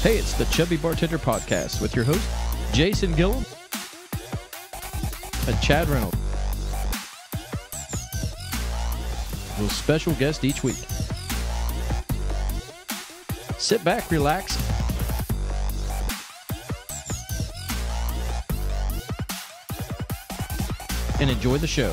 Hey, it's the Chubby Bartender Podcast with your host, Jason Gillum and Chad Reynolds. With special guest each week. Sit back, relax, and enjoy the show.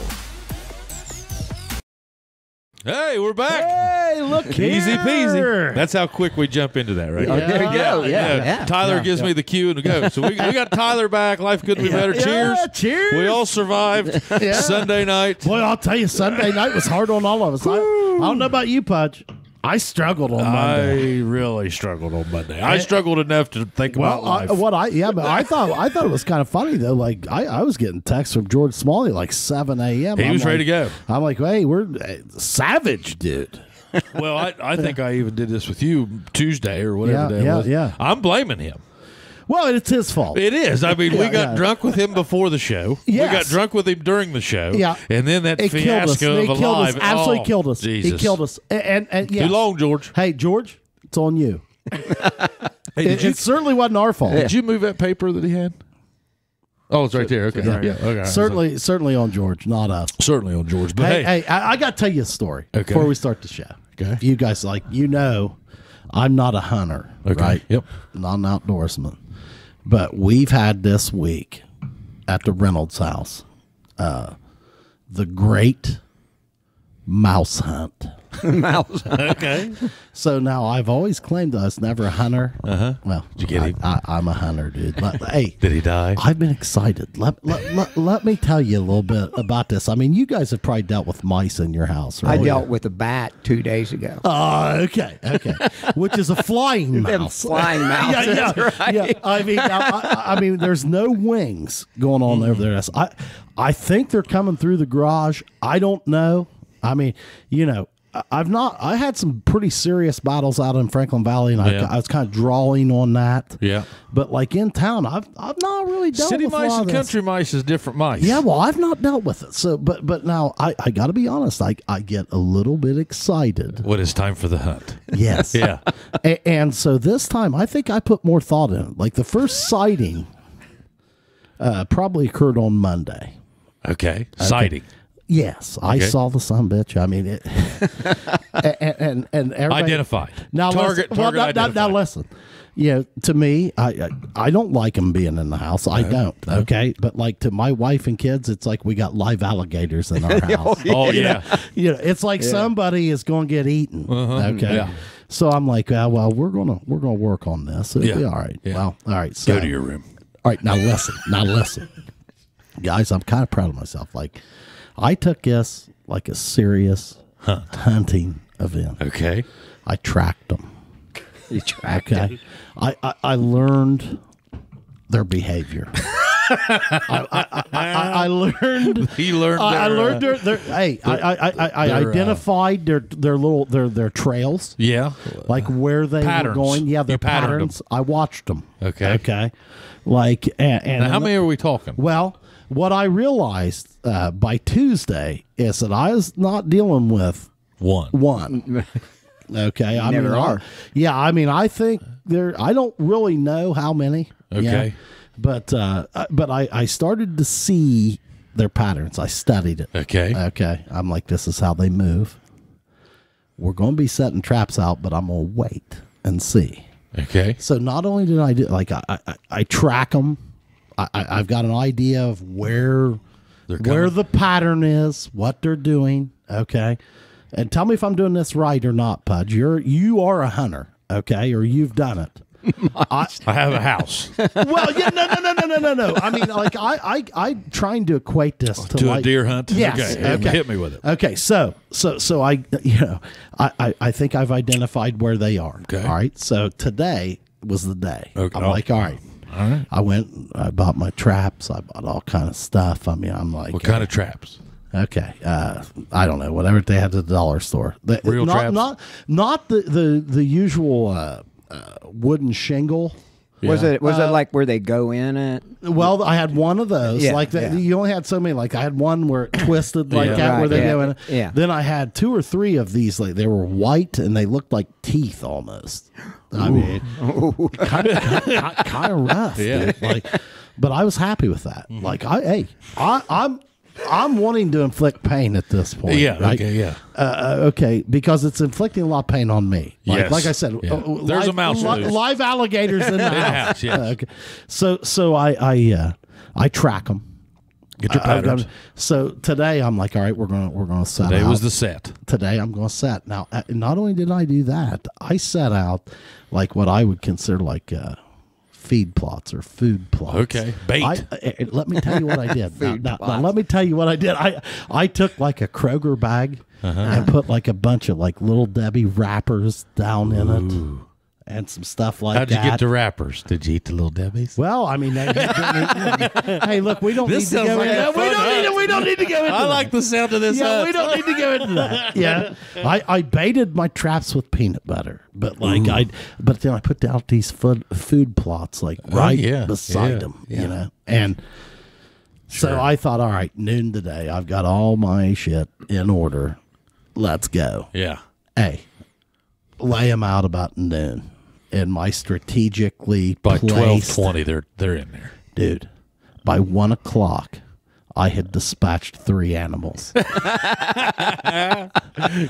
Hey, we're back. Hey, look Easy here. peasy. That's how quick we jump into that, right? Oh, there you go. Yeah, yeah. Tyler Yeah. gives me the cue and we go. So we, we got Tyler back. Life couldn't be better. Yeah, Cheers. cheers. We all survived Sunday night. Boy, I'll tell you, Sunday night was hard on all of us. I, I don't know about you, Pudge. I struggled on Monday. I really struggled on Monday. I struggled enough to think well, about I, life. what I yeah, but I thought I thought it was kind of funny though. Like I, I was getting texts from George Smalley like seven a.m. He I'm was ready to go. I'm like, hey, we're uh, savage, dude. well, I, I think I even did this with you Tuesday or whatever Yeah, day it yeah, was. yeah. I'm blaming him. Well, it's his fault. It is. I mean, we got yeah. drunk with him before the show. Yes. We got drunk with him during the show. Yeah. And then that It fiasco It of a killed us. Absolutely oh, killed us. Jesus. He killed us. And, and, and yeah. Too long, George. Hey, George, it's on you. Hey, It, you it certainly wasn't our fault. Did you move that paper that he had? Oh, it's right there. Okay. Yeah. Okay. Certainly, certainly on George, not us. Certainly on George. But Hey, hey, hey, I, I got to tell you a story Okay. before we start the show. Okay. You guys, like, you know, I'm not a hunter, Okay. right? Yep. Not an outdoorsman. But we've had this week at the Reynolds house uh, the great mouse hunt. mouse. okay. So now I've always claimed I was never a hunter. Uh huh. Well, you get I, him? I, I'm a hunter, dude. Let- hey, Did he die? I've been excited. Let, let, let, let me tell you a little bit about this. I mean, you guys have probably dealt with mice in your house, I right? dealt with a bat two days ago. Oh, okay, okay. Which is a flying Them mouse. flying mouse. yeah, yeah, right. yeah. I mean, I, I, I mean, there's no wings going on over there. I, I think they're coming through the garage. I don't know. I mean, you know, I- I've not. I had some pretty serious battles out in Franklin Valley, and Yeah. I, I was kind of drawing on that. Yeah. But like in town, I've I've not really dealt City with mice and country mice is different mice. Yeah, well, I've not dealt with it. So, but but now I, I got to be honest. I I get a little bit excited. What is time for the hunt? Yes. Yeah. A- and so this time, I think I put more thought in it. Like the first sighting uh, probably occurred on Monday. Okay. Sighting. Yes, I saw the son bitch. I mean, it, and, and and everybody, Identified. Now, Target- listen, well, target now, now, now listen. You know, to me, I, I don't like them being in the house. I don't. Okay, but like to my wife and kids, it's like we got live alligators in our house. Oh, yeah. you know, it's like somebody is going to get eaten. Okay. Uh-huh. Yeah. So I'm like, uh, well, we're gonna we're gonna work on this. It'll Yeah. be all right. Yeah. Well, all right. So, Go to your room. all right. Now listen. Now listen, guys. I'm kind of proud of myself. Like, I took this like a serious hunting event. Okay. I tracked them. You track Okay. I, I, I learned their behavior. I, I, I, I learned. He learned. I, I learned uh, their, their hey. I, I, I, I their, uh, identified their their little their their trails, Yeah. like where they Patterns. were going. Yeah, their You patterned 'em. patterns. I watched them. Okay. Okay. Like and, and Now, how many are we talking? well, what I realized uh, by Tuesday is that I was not dealing with One. one. Okay, I Never mean, I- are. yeah, I mean, I think there. I don't really know how many. yeah, Okay. but uh, uh, but I I started to see their patterns. I studied it. Okay. Okay, I'm like, this is how they move. We're going to be setting traps out, but I'm going to wait and see. Okay. So not only did I do like I I, I track them, I, I I've got an idea of where where the pattern is, what they're doing. Okay, and tell me if I'm doing this right or not, Pudge. You're you are a hunter, okay, or you've done it. I, I have a house well, yeah, no, no, no, no, no, no, no. I mean, like I, I, I trying to equate this to, to like, a deer hunt. Yes. Okay. Hit, okay. hit me with it. Okay. So, so, so I, you know, I, I, I think I've identified where they are. Okay. All right. So today was the day. Okay. I'm like, all right. All right. I went. I bought my traps. I bought all kind of stuff. I mean, I'm like, What kind of traps? Okay, uh, I don't know whatever they had at the dollar store. The- Real not, traps? not not the the the usual uh, uh, wooden shingle. Was it was Uh, it like where they go in it? Well, I had one of those. Yeah, like that, yeah. you only had so many. Like I had one where it twisted like Yeah. that, where they yeah, go in. yeah. Then I had two or three of these. Like they were white and they looked like teeth almost. I mean, kind of kind of rough. Yeah. dude. Like, but I was happy with that. Mm-hmm. Like I, hey, I, I'm. I'm wanting to inflict pain at this point. Yeah, right? okay, yeah. Uh, uh, okay, because it's inflicting a lot of pain on me. Like, Yes. like I said, Yeah. uh, There's a mouse li- live alligators in the house. yes. Uh, okay. So, so I, I, uh, I track them. Get your patterns. so today I'm like, all right, we're gonna we're gonna set. Today out. was the set. today I'm gonna set. Now, uh, not only did I do that, I set out like what I would consider like uh, feed plots or food plots. Okay, bait. I, uh, uh, let me tell you what I did. now, now- now let me tell you what I did. I I took like a Kroger bag Uh-huh. and put like a bunch of like little Debbie wrappers down in it. And some stuff like that. How'd you get the wrappers? Did you eat the little Debbie's? Well, I mean, they, hey, look, we don't This need to go like into we don't need to, we don't need to go into I that. like the sound of this. Yeah, hut. we don't need to go into that. Yeah, I, I baited my traps with peanut butter, but like I, but then I put out these food food plots like oh, right yeah, beside yeah, them, yeah. you know, and so I thought, all right, noon today, I've got all my shit in order. Let's go. Yeah. Hey, lay them out about noon in my strategically By twelve placed twenty, they're they're in there. dude. By one o'clock, I had dispatched three animals.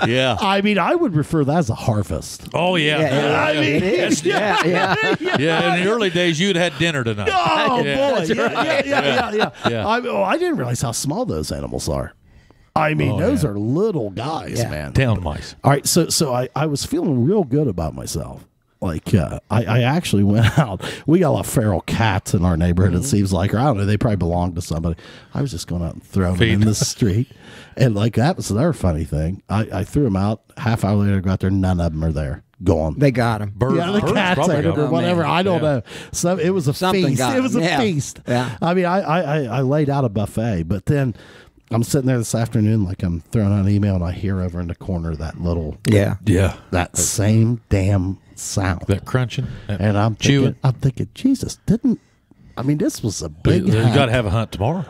Yeah. I mean, I would refer that as a harvest. Oh yeah. Yeah, yeah. it is. Yeah, yeah. Yeah, in the early days, you'd had dinner tonight. Oh Yeah. boy, yeah, yeah, yeah, yeah, yeah. Yeah. I, oh, I didn't realize how small those animals are. I mean, Oh, those yeah. are little guys, Yeah. man. Town mice. All right, so so I, I was feeling real good about myself. Like uh, I, I actually went out. We got a lot of feral cats in our neighborhood. Mm-hmm. It seems like, or I don't know. They probably belong to somebody. I was just going out and throwing them in the street, and like that was another funny thing. I, I threw them out. Half hour later, I go out there. None of them are there. Gone. They got them. Birds, yeah, the birds cats ate it got or whatever. man. I don't Yeah. know. So it was a Something feast. It was a. Yeah. feast. Yeah. I mean, I, I I I laid out a buffet, but then I'm sitting there this afternoon, like I'm throwing out an email, and I hear over in the corner that little Yeah. Yeah. that same damn sound, That crunching. That and I'm chewing. thinking, I'm thinking, Jesus, didn't. I mean, this was a big. You big. got to have a hunt tomorrow.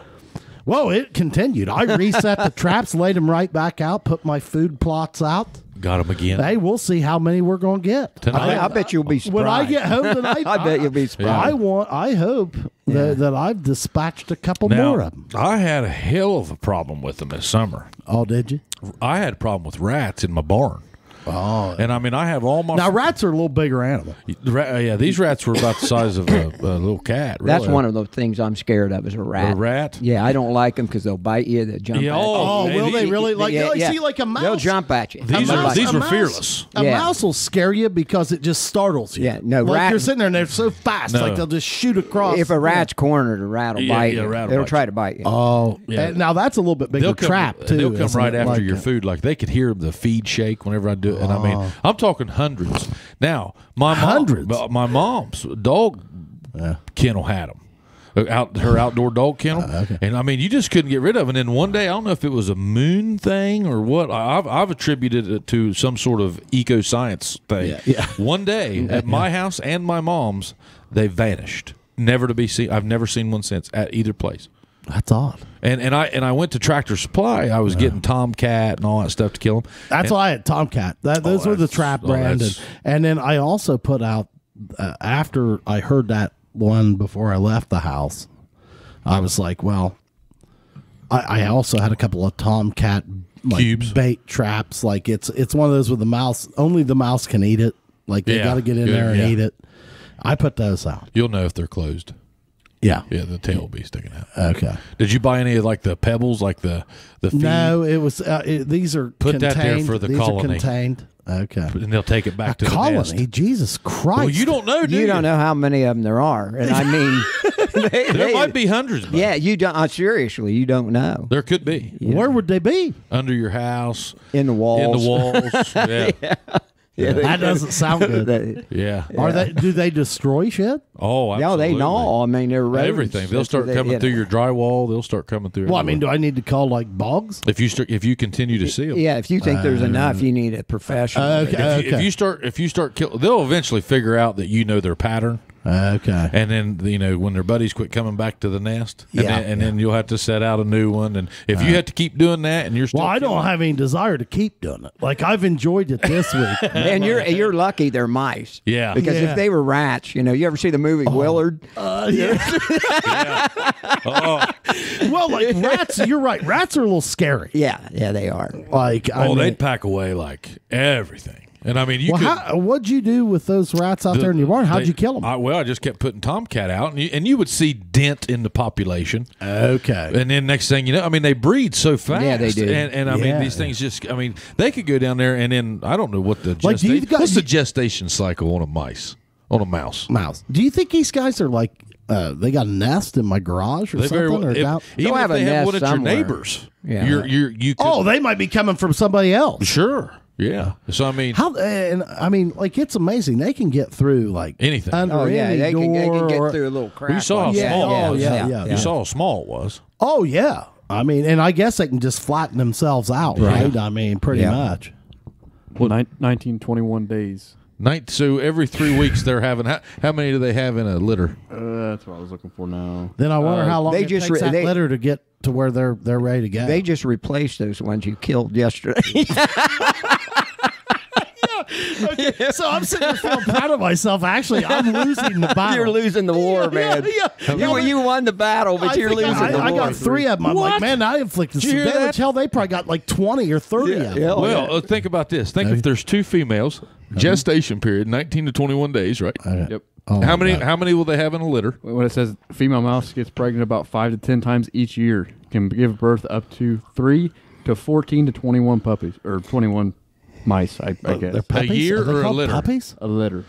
Well, it continued. I reset the traps, laid them right back out, put my food plots out. Got them again. Hey, we'll see how many we're going to get Tonight. I, I bet you'll be surprised. when I get home tonight. I bet you'll be surprised. I want. I hope that, that I've dispatched a couple Now, more of them. I had a hell of a problem with them this summer. Oh, did you? I had a problem with rats in my barn. Oh, And I mean, I have all my now rats are a little bigger animal. Ra- yeah, these rats were about the size of a, a little cat. That's one of the things I'm scared of is a rat. A rat? Yeah, I don't like them because they'll bite you. They'll jump Yeah, at you. oh, Oh, will these- they really like? Yeah, oh, yeah. See, like a mouse. They'll jump at you. These are- these a were fearless. A Yeah. mouse will scare you because it just startles you. Yeah, no, like rat- you're sitting there and they're so fast, No. like they'll just shoot across. If a rat's cornered, a rat will Yeah, bite yeah, you. rat will It'll bite try you. to bite you. oh, Yeah. and now that's a little bit bigger They'll come, trap too. They'll come right after your uh, food. Like they could hear the feed shake whenever I do And I mean. I'm talking hundreds. Now, my Hundreds? uh, my mom's dog kennel had them. Out her outdoor dog kennel, Uh, and I mean, you just couldn't get rid of. it. And then one day, I don't know if it was a moon thing or what. I- I've, I've attributed it to some sort of eco science thing. Yeah, yeah. One day at my house and my mom's, they vanished, never to be seen. I've never seen one since at either place. That's odd. And and I and I went to Tractor Supply. I was getting Tomcat and all that stuff to kill them. That's why I had Tomcat. That those were the trap oh, brand, and, and then I also put out uh, after I heard that one before I left the house. I was like, well, I, I also had a couple of Tomcat like Cubes. bait traps. Like it's it's one of those with the mouse. Only the mouse can eat it. Like they Yeah, got to get in good, there and yeah. eat it. I put those out. You'll know if they're closed. Yeah. Yeah, the tail will be sticking out. Okay. Did you buy any of like the pebbles, like the the feed? No, it was. Uh, it, these are Put that there for the these colony. Are contained. Okay. and they'll take it back A to the colony. Jesus Christ. Well, you don't know, do you? you don't know how many of them there are, and I mean, they, There they- might be hundreds. But Yeah, you don't. Uh, seriously, you don't know. there could be Where would they be? under your house, In the walls. in the walls. yeah. Yeah, they- That doesn't sound good. they- yeah, Are they? Do they destroy shit? Oh, no, they gnaw. I mean, they're rodents. everything. They'll start what they- coming you through know. your drywall. They'll start coming through. Well, I mean, do I need to call like bogs? if you start, if you continue to see them, Yeah, if you think there's uh, enough, you need a professional. Okay. If, you, if you start, if you start kill, they'll eventually figure out that you know their pattern. Okay. And then you know when their buddies quit coming back to the nest, and, Yeah, then, and yeah. then you'll have to set out a new one. And if you have to keep doing that, and you're still Well, I don't have any desire to keep doing it. Like I've enjoyed it this week. And you're you're lucky they're mice. Yeah. Because Yeah. if they were rats, you know, you ever see the movie Willard? Uh, yeah. Oh, well, like rats, you're right. Rats are a little scary. Yeah, yeah, they are. Like, I oh, mean, they'd pack away like everything. And I mean, you well, could. how, what'd you do with those rats out there in your barn? How'd they- you kill them? I, well, I just kept putting tomcat out, and you, and you would see dent in the population. okay. And then next thing you know, I mean, they breed so fast. Yeah, they do. And, and I Yeah. mean, these things just, I mean, they could go down there, and then I don't know what the Like, do you gesta- got- what's the gestation cycle on a mice, on a mouse. Mouse. Do you think these guys are like uh, they got a nest in my garage or They very something? well, or if, down? even They'll if have a they have nest one at your neighbors, Yeah. you're you're you. Could, Oh, they might be coming from somebody else. sure, yeah. So I mean, How and I mean, like it's amazing they can get through like Anything. under Oh yeah, any they can, they door can get or- through a little crack. you saw how like small. Yeah, it was. yeah, yeah, yeah. You saw how small it was. Oh yeah, I mean, and I guess they can just flatten themselves out, right? I mean, pretty Yeah. much. Well, nine, 1921 days. Night. So every three weeks they're having. How, how many do they have in a litter? Uh, that's what I was looking for now. Then I wonder Uh, how long they it just takes re- that they- litter to get to where they're they're ready to go. They just replaced those ones you killed yesterday. okay, so I'm sitting there feeling proud of myself. Actually, I'm losing the battle. you're losing the war, man. Yeah, yeah. You, you won the battle, but I you're losing I, the I war. I got three of them. I'm like, What? man, I inflicted Did some damage. that? Hell, they probably got like 20 or 30 of them. yeah. Oh, well, uh, think about this. Think if there's two females, gestation period, 19 to 21 days, right? Yep. Oh, how many? God. How many will they have in a litter? When it says female mouse gets pregnant about five to ten times each year, can give birth up to three to fourteen to twenty-one puppies or twenty-one mice. I, I uh, guess They're puppies? year they or a called litter? Puppies? a litter.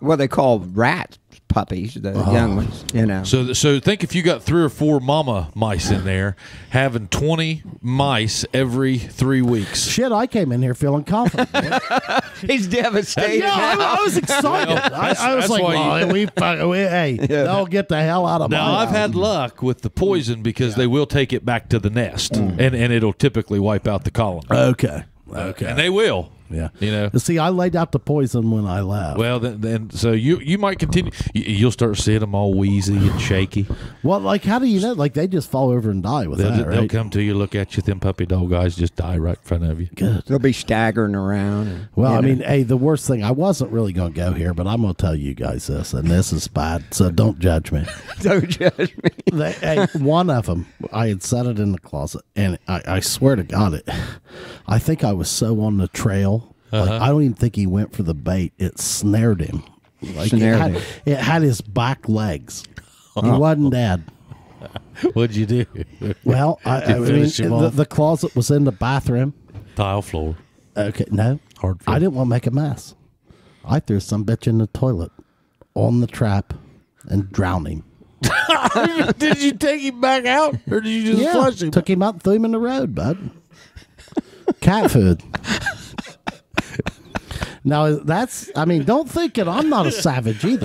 What they call rat puppies, the uh-huh. young ones. You know. So, so think if you got three or four mama mice in there, having 20 mice every three weeks. Shit, I came in here feeling confident. He's devastated. yeah, I. I was excited. I, I was like, why well, we, fuck- we, hey, they'll get the hell out of Now my I've had luck with the poison because they will take it back to the nest, mm. and and it'll typically wipe out the colony, Okay. Okay. and they will. Yeah. You know. See, I laid out the poison when I left. Well, then, then so you you might continue. you- You'll start seeing them all wheezy and shaky. Well, like, how do you know? Like, they just fall over and die with They'll, that, they'll right? come to you, look at you. Them puppy dog guys just die right in front of you. Good. They'll be staggering around. And, Well, I know. mean, hey, the worst thing, I wasn't really going to go here, but I'm going to tell you guys this, and this is bad, so don't judge me. don't judge me. They, hey, one of them, I had set it in the closet, and I, I swear to God, it. I think I was so on the trail. Like, uh-huh. I don't even think he went for the bait. It snared him. Like Snared it, had, him. it had his back legs. He wasn't dead. What'd you do? Well, I, I mean, the, the closet was in the bathroom. Tile floor. Okay, no, Hard floor. I didn't want to make a mess. I threw some bitch in the toilet, on the trap, and drowned him. did you take him back out, or did you just Yeah, flush him? took him out and threw him in the road, bud. Cat food. Now that's, I mean, don't think that I'm not a savage either.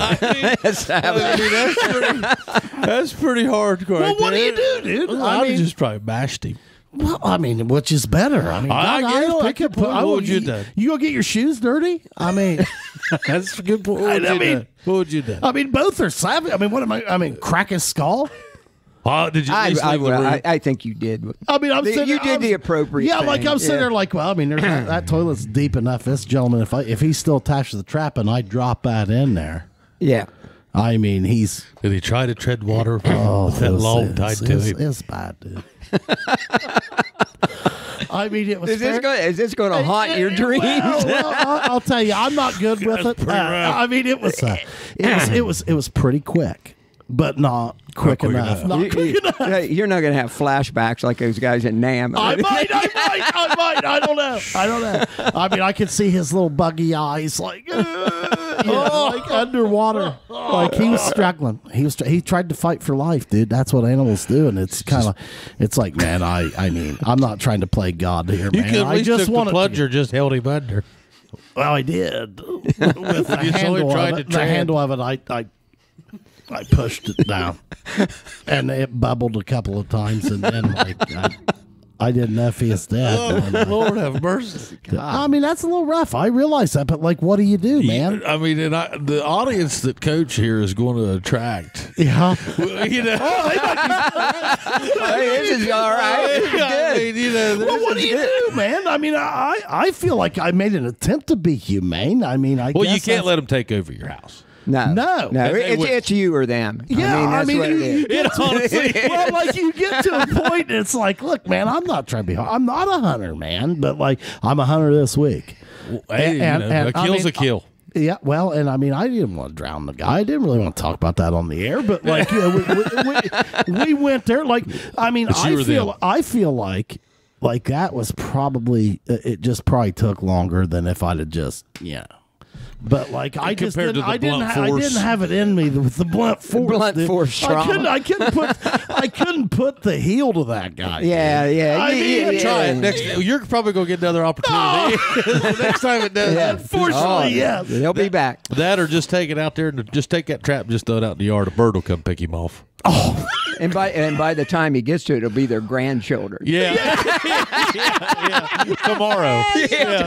That's how- I mean, that's pretty, that's pretty hardcore. Well, what do you do, dude? Well, I I, mean- just probably bashed him. Well, I mean, which is better? I mean, I God, guess don't- pick your could put- point. What would you you, do? you go get your shoes dirty? I mean, That's a good point. What I would you mean- do? What would you do? I mean, both are savage. I mean, what am I? I mean, crack his skull. Oh, did you at I, I, would- I, I think you did. I mean, I'm The- sitting you there- did I'm- the appropriate Yeah, like I'm sitting yeah. there, like, well, I mean, there's that, that toilet's deep enough. This gentleman, if I if he's still attached to the trap and I drop that in there, Yeah. I mean, he's Did he try to tread water oh, with that it's- log it's- tied to it's, him? It's bad, dude. I mean, it was. Is this going? Is this going to haunt your dreams? Well, well, I'll, I'll tell you, I'm not good with it. Uh, I mean, it was, uh, it was, it was, it was pretty quick, but not quick, quick enough. enough. Not You- quick you- enough. hey, You're not going to have flashbacks like those guys at Nam. I might, I might, I might. I don't know. I don't know. I mean, I could see his little buggy eyes, like, uh, you know, like underwater. Like he was struggling. He was. He tried to fight for life, dude. That's what animals do, and it's kind of. It's like, man, I. I mean, I'm not trying to play God here, You man. could at I just took the wanted to- plunger, just held him under. Well, I did. With the handle, only of tried it, to the handle of it, I, I, I pushed it down, and it bubbled a couple of times, and then like, I, I didn't know if he is dead. Oh, Lord have mercy. I mean, that's a little rough. I realize that, but like, what do you do, man? I mean, and I, the audience that Coach here is going to attract. Yeah. You know, oh, Hey, this is all right. This is I mean, you know, Well, what do you do, man? I mean, I I feel like I made an attempt to be humane. I mean, I well, guess you can't that's- let them take over your house. No, No. no. They It's, would- it's you or them. Yeah, I mean, that's what you, it you is. get to, honestly- well, like you get to a point, and it's like, look, man, I'm not trying to be. har- I'm not a hunter, man, but like I'm a hunter this week. Hey, And- you know, and- a I kill's mean, a kill. Uh, yeah, well, and I mean, I didn't want to drown the guy. I didn't really want to talk about that on the air, but like, you know, we, we, we, we went there. Like, I mean, I feel, them. I feel like, like that was probably uh, it. Just probably took longer than if I'd have just, yeah. But like, I just didn't, I didn't, ha- I didn't have it in me with the blunt force. Blunt dude. force I couldn't. I couldn't put, I couldn't put the heel to that guy. Yeah, yeah. I yeah, mean, yeah, Try yeah. it next. You're probably gonna get another opportunity. next time it does. Yeah. Unfortunately, Oh, yes. They'll be back. That or just take it out there and just take that trap, just throw it out in the yard. A bird will come pick him off. Oh. And by and by the time he gets to it, it'll be their grandchildren. Yeah, yeah, yeah. tomorrow.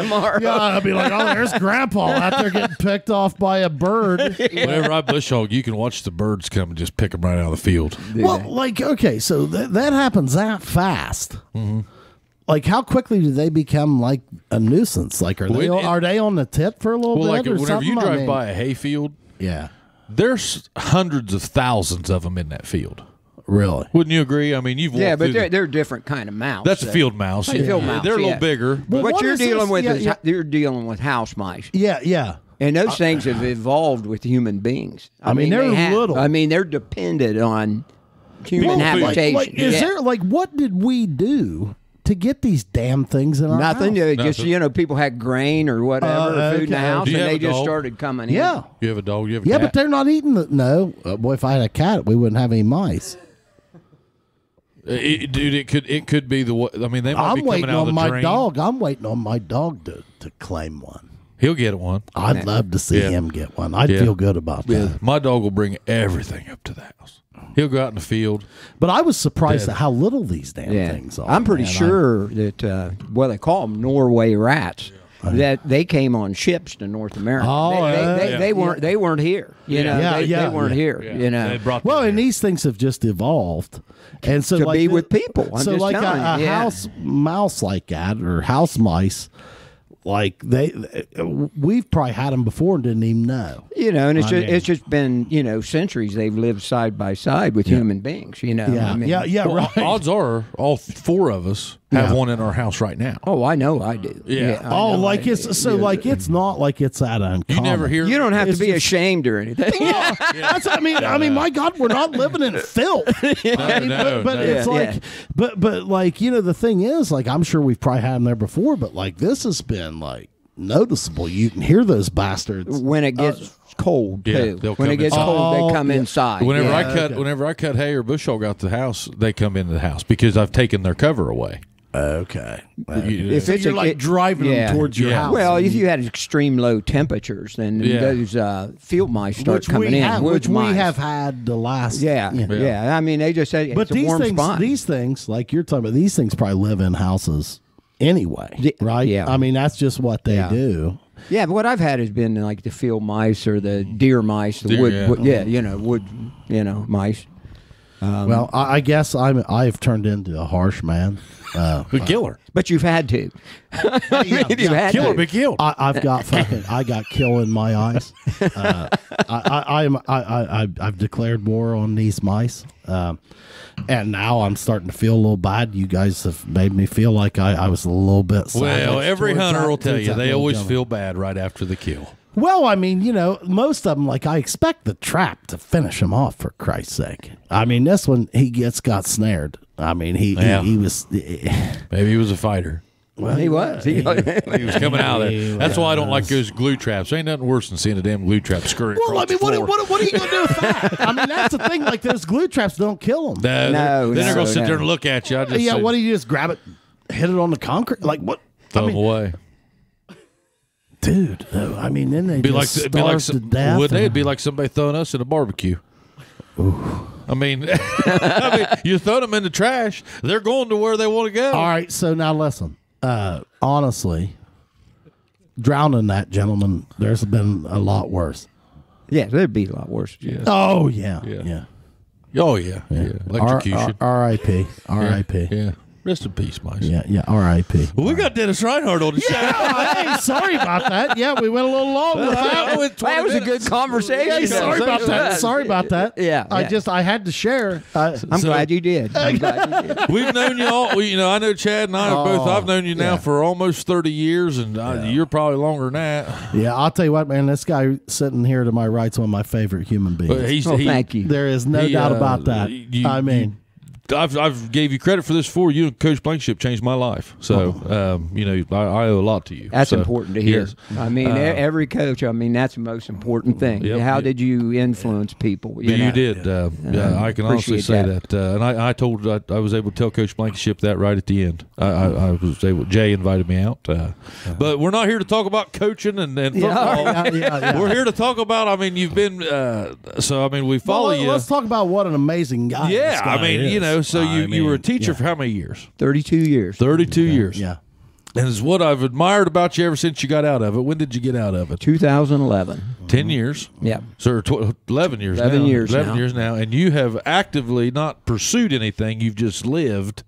Tomorrow. Yeah, I'll be like, oh, there's Grandpa out there getting picked off by a bird. Whenever I bush hog, you can watch the birds come and just pick them right out of the field. Well, like, okay, so th- that happens that fast. Mm-hmm. Like, how quickly do they become like a nuisance? Like, are they Well, it- are they on the tip for a little Well, bit like or whenever something? you I drive mean- by a hayfield, yeah, there's hundreds of thousands of them in that field. really. Wouldn't you agree? I mean, you've walked Yeah, but they're, the- they're a different kind of mouse. that's a field mouse. Like a field mouse, They're a little yeah. bigger. But what, what you're is this? dealing with Yeah, is yeah. you're dealing with house mice. Yeah, yeah. And those things have evolved with human beings. I, I mean, they're they have. little. I mean, they're dependent on human Well, like- habitation. Like, is Yeah. there like what did we do to get these damn things in our Nothing. house? uh, Just Nothing. you know, people had grain or whatever, Uh, food in the house, and they just dog? started coming in. Yeah, You have a dog. You have a yeah, cat. but they're not eating the. No, uh, boy, if I had a cat, we wouldn't have any mice. It- dude, it could it could be the. wa- I mean, they might I'm be coming waiting out of on my drain. dog. I'm waiting on my dog to, to claim one. He'll get one. I'd love to see Yeah. him get one. I'd Yeah. feel good about that. My dog will bring everything up to the house. He'll go out in the field. But I was surprised Dead. at how little these damn Yeah. things are. I'm pretty man. I- sure that uh, well, they call them Norway rats. That they came on ships to North America. Oh, they, they, they, Yeah. they weren't. They weren't here. You know, Yeah, they, yeah, they weren't yeah. here. You know, they brought well, them and here. these things have just evolved, and so To like be with people. I'm so just like a, telling you, a yeah. house mouse like that or house mice, like they, we've probably had them before and didn't even know. You know, and it's I just mean- it's just been you know centuries they've lived side by side with human beings. You know, Yeah, I mean, yeah, yeah, Well, right. Odds are, all four of us have Yeah. one in our house right now. Oh, I know, I do. Yeah. I Oh, like I do. it's so like it's not like it's that uncommon. You never hear. You don't have to be just- ashamed or anything. That's I mean I mean my God we're not living in filth. I mean, no, but, but no. it's Yeah, like yeah. but but like you know the thing is like I'm sure we've probably had them there before but like this has been like noticeable. You can hear those bastards. when it gets uh, cold Yeah, too. they'll When come it gets inside. cold, Oh, they come yeah. inside. Whenever yeah. I cut, okay. whenever I cut hay or bush hog out the house, they come into the house because I've taken their cover away. Okay. You- If So it's you're a- like it- driving yeah. them towards your Yeah. house. Well, if you had extreme low temperatures, then Yeah. those uh, field mice start which coming we in. have, woods which we have had the last Yeah, you know. yeah, I mean, they just say But a these warm things, spot. these things, like you're talking about, these things probably live in houses anyway, Ye- right? yeah. I mean, that's just what they Yeah. do. yeah, but what I've had has been like the field mice or the deer mice, the Deer, wood, yeah. wood, yeah, you know, wood, you know, mice. Um, well, I, I guess I'm I've turned into a harsh man. Uh, The killer, But you've had to. I mean, you've had killer, to. be killed. I, I've got fucking I got kill in my eyes. Uh, I, I, I am I, I I- I've declared war on these mice, um, and now I'm starting to feel a little bad. You guys have made me feel like I, I was a little bit. well, every hunter that- will tell you they always gentleman. feel bad right after the kill. Well, I mean, you know, most of them, like I expect the trap to finish him off for Christ's sake. I mean, this one he gets got snared. I mean, he Yeah. he, he was. Eh, eh. Maybe he was a fighter. Well, He was. He- He was coming out of there. That's why I don't like those glue traps. Ain't nothing worse than seeing a damn glue trap scurry Well, I mean, what, what, what are you going to do with that? I mean, that's the thing. Like, those glue traps don't kill them. No, No, then they're no, gonna sit no. there and look at you. I just yeah, say, what do you just grab it, hit it on the concrete? Like, what? throw I them mean, away. Dude, uh, I mean, then they Be like, just it'd be like some, to death. would they? It'd be like somebody throwing us in a barbecue. I mean, I mean, you throw them in the trash, they're going to where they want to go. All right, so now listen. Uh, honestly, drowning that gentleman, there's been a lot worse. Yeah, there'd be a lot worse. Yeah. Oh yeah, Yeah. yeah. Oh yeah, yeah. R- Electrocution. R- R.I.P. R.I.P. yeah. Rest in peace, Mike. Yeah, yeah. R.I.P. Well, we got Dennis Rinehart on the show. hey, sorry about that. Yeah, we went a little long with that. That was a good conversation. Hey, sorry about that. Yeah. Sorry about that. Yeah, I yeah. just I had to share. Uh, I'm So- glad you did. I'm glad you did. We've known you all. We, you know, I know Chad and I are both. Oh, I've known you now yeah. for almost thirty years, and uh, you're probably longer than that. yeah, I'll tell you what, man. This guy sitting here to my right's one of my favorite human beings. But he's, Oh, he, thank you. there is no he, doubt uh, about that. you- I mean, I've I've gave you credit for this for You and Coach Blankenship changed my life. So um, you know, I, I owe a lot to you. That's So, important to hear. yes. I mean, Uh, e- every coach. I mean, that's the most important thing. Yep. How Yep. did you influence people? But you know? did. Uh, yeah, I can honestly say that. that. Uh, and I, I told, I, I was able to tell Coach Blankenship that right at the end. I, I, I was able. Jay invited me out, uh, but we're not here to talk about coaching and, and football. yeah, yeah, yeah. We're here to talk about. I mean, you've been. Uh, so I mean, we follow well, you. Let's talk about what an amazing guy. yeah, this guy I mean, you is. Know, so you, I you were a teacher yeah. for how many years? Thirty-two years. Thirty-two years. Yeah. and it's what I've admired about you ever since you got out of it. When did you get out of it? 2011. Ten years. Yeah. So tw- eleven years. 11 now. years Eleven now. years now, and you have actively not pursued anything. You've just lived,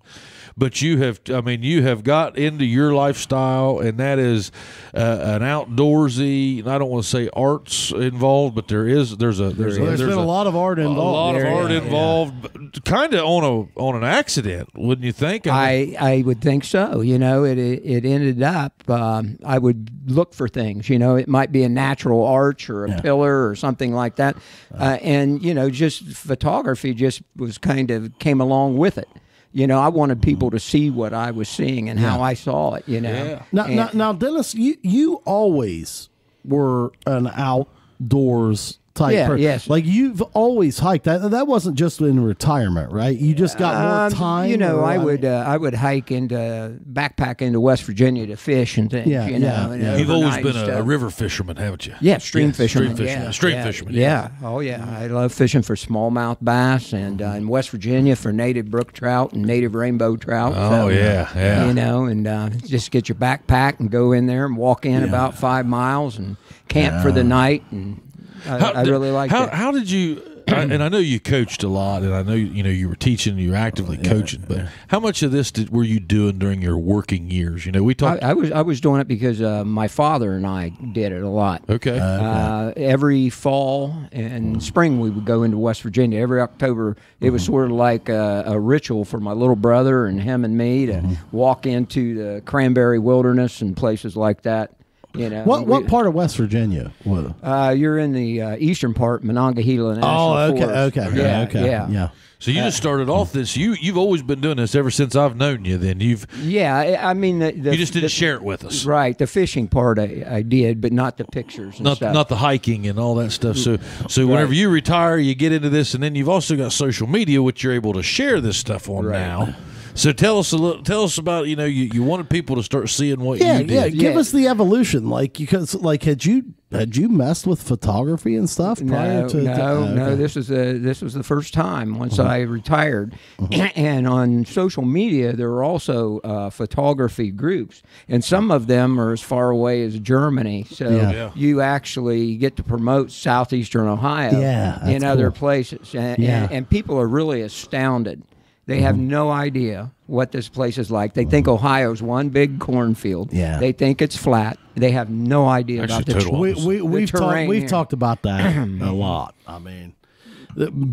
but you have. I mean, you have got into your lifestyle, and that is uh, an outdoorsy. I don't want to say arts involved, but there is. There's a. There's, a, There's there's been a, lot of art involved. a involved. lot of art yeah, involved, kind of on a on an accident, wouldn't you think? mean, I, I would think so. You know, it it, it ended up. Um, I would look for things. You know, it might be a natural arch or a pillar or something like that, uh, and you know, just photography just was kind of came along with it. You know, I wanted mm-hmm. people to see what I was seeing and how I saw it. You know, Yeah. Now, And- now, now, Dennis, you you always were an outdoors type. Yeah, person. yes. Like you've always hiked. That that wasn't just in retirement, right? You just got more Um, time. You know, I would uh, I would hike into backpack into West Virginia to fish and things. Yeah, you know, yeah, and yeah. You've always been a, a river fisherman, haven't you? Yeah, stream Yes, fisherman. stream fisherman, Yeah, stream yeah, fisherman, Yeah. Oh yeah, I love fishing for smallmouth bass and uh, in West Virginia for native brook trout and native rainbow trout. Oh, So, yeah, yeah. You know, and uh, just get your backpack and go in there and walk in about five miles and camp for the night. And I, I really like how, it. How did you? I, and I know you coached a lot, and I know you know you were teaching, and you were actively coaching. But how much of this did, were you doing during your working years? You know, we I, talked. I was I was doing it because uh, my father and I did it a lot. okay, Uh, every fall and spring, we would go into West Virginia. Every October, it was Mm-hmm. sort of like a, a ritual for my little brother and him and me to Mm-hmm. walk into the cranberry wilderness and places like that. You know, What what We- part of West Virginia? was Uh, you're in the uh, eastern part, Monongahela National Oh, okay, Forest. okay, yeah, okay, yeah, yeah. so you just started off this. You you've always been doing this ever since I've known you. Then you've Yeah, I I mean, the, the, you just didn't the- share it with us. Right, the fishing part I, I did, but not the pictures and Not, stuff. not the hiking and all that stuff. So so whenever you retire, you get into this, and then you've also got social media, which you're able to share this stuff on Right. now. So tell us a little. Tell us about you know you, you wanted people to start seeing what Yeah, you did. yeah. Give Yeah. us the evolution, like because like had you had you messed with photography and stuff prior no, to no, to- no. okay. This was the this was the first time once Uh-huh. I retired, and on social media there are also uh, photography groups, and some of them are as far away as Germany. So Yeah. Yeah. you actually get to promote southeastern Ohio Yeah, in that's other places, and, Yeah. and, and people are really astounded. They have Mm-hmm. no idea what this place is like. They think Ohio's one big cornfield. Yeah. They think it's flat. They have no idea about the total we, opposite. we, we've talked terrain we've here. talked about that a lot. I mean, the-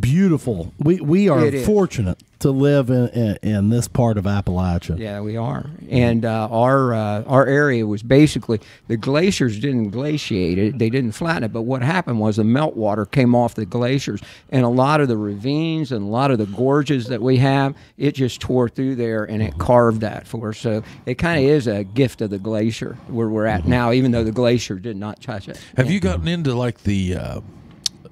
beautiful. We we are fortunate to live in, in in this part of Appalachia. Yeah, we are, and uh, our uh, our area was basically the glaciers didn't glaciate it; they didn't flatten it. But what happened was the meltwater came off the glaciers, and a lot of the ravines and a lot of the gorges that we have, it just tore through there and it carved that for us. So it kind of is a gift of the glacier where we're at now, even though the glacier did not touch it. Have you gotten into like the uh,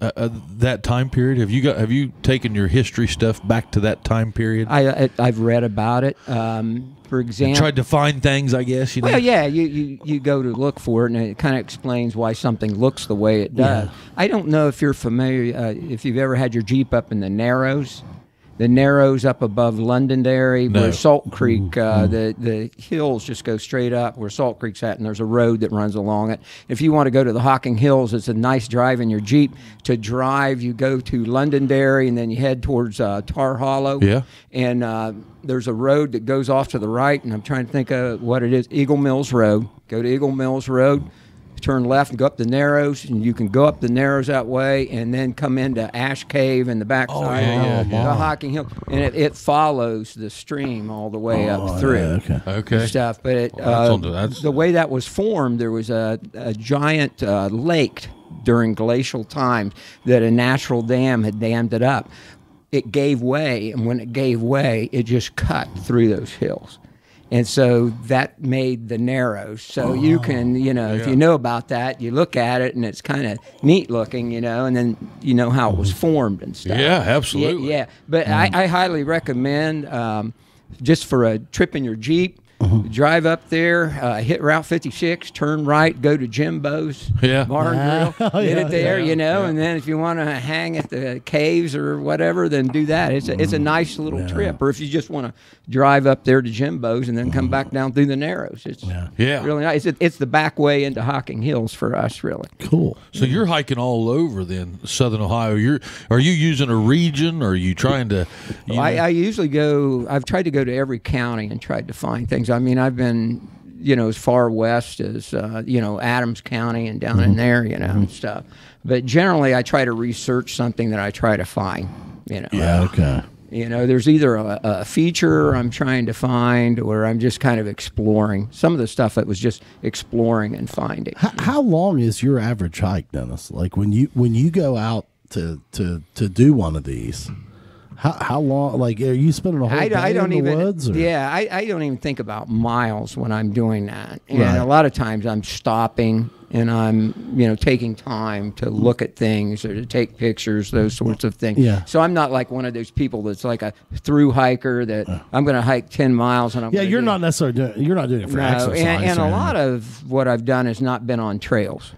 uh, uh, that time period? Have you got have you taken your history stuff back to that time period? I, I I've read about it. Um, for example, Tried to find things, I guess. You know. Well, yeah, you, you, you go to look for it, and it kind of explains why something looks the way it does. I don't know if you're familiar, uh, if you've ever had your Jeep up in the Narrows. The Narrows up above Londonderry, No. where Salt Creek, uh, the the hills just go straight up where Salt Creek's at, and there's a road that runs along it. If you want to go to the Hocking Hills, it's a nice drive in your Jeep to drive. You go to Londonderry, and then you head towards uh, Tar Hollow Yeah. and uh, there's a road that goes off to the right, and I'm trying to think of what it is. Eagle Mills Road. Go to Eagle Mills Road, turn left and go up the Narrows, and you can go up the Narrows that way, and then come into Ash Cave in the backside Oh, yeah, yeah, of yeah. the Hocking Hill, and it, it follows the stream all the way up through Oh, yeah, okay. Okay. stuff. But it, Well, uh, on the- the way that was formed, there was a, a giant uh, lake during glacial times that a natural dam had dammed it up. It gave way, and when it gave way, it just cut through those hills. And so that made the narrows. So you can, you know, if Oh, you know about that, you look at it and it's kind of neat looking, you know, and then you know how it was formed and stuff. Yeah, absolutely. Yeah, yeah. but I, I highly recommend um, just for a trip in your Jeep. Uh-huh. Drive up there, uh, hit Route 56, turn right, go to Jimbo's Yeah. Bar and Grill, Oh, get yeah, it there, yeah, you know, yeah. and then if you want to hang at the caves or whatever, then do that. It's a, it's a mm-hmm. nice little trip. Or if you just want to drive up there to Jimbo's and then come mm-hmm. back down through the Narrows, it's Yeah. really nice. It's, it's the back way into Hocking Hills for us, really. Cool. So mm-hmm. you're hiking all over then, Southern Ohio. You're are you using a region? Or are you trying to? You I, I usually go. I've tried to go to every county and tried to find things. I mean, I've been, you know, as far west as uh, you know Adams County and down in there, you know, and stuff. But generally, I try to research something that I try to find. You know, Yeah. Okay. you know, there's either a, a feature I'm trying to find, or I'm just kind of exploring. Some of the stuff that was just exploring and finding. How, how long is your average hike, Dennis? Like when you when you go out to to to do one of these, how how long? Like are you spending a whole I, day I don't in the even. woods? Or? Yeah, I, I don't even think about miles when I'm doing that. And Right. a lot of times I'm stopping and I'm you know taking time to look at things or to take pictures, those sorts of things. Yeah. So I'm not like one of those people that's like a through hiker that I'm going to hike ten miles and I'm. Yeah, you're not necessarily doing. You're not doing it for no, exercise. and, and a lot of what I've done has not been on trails.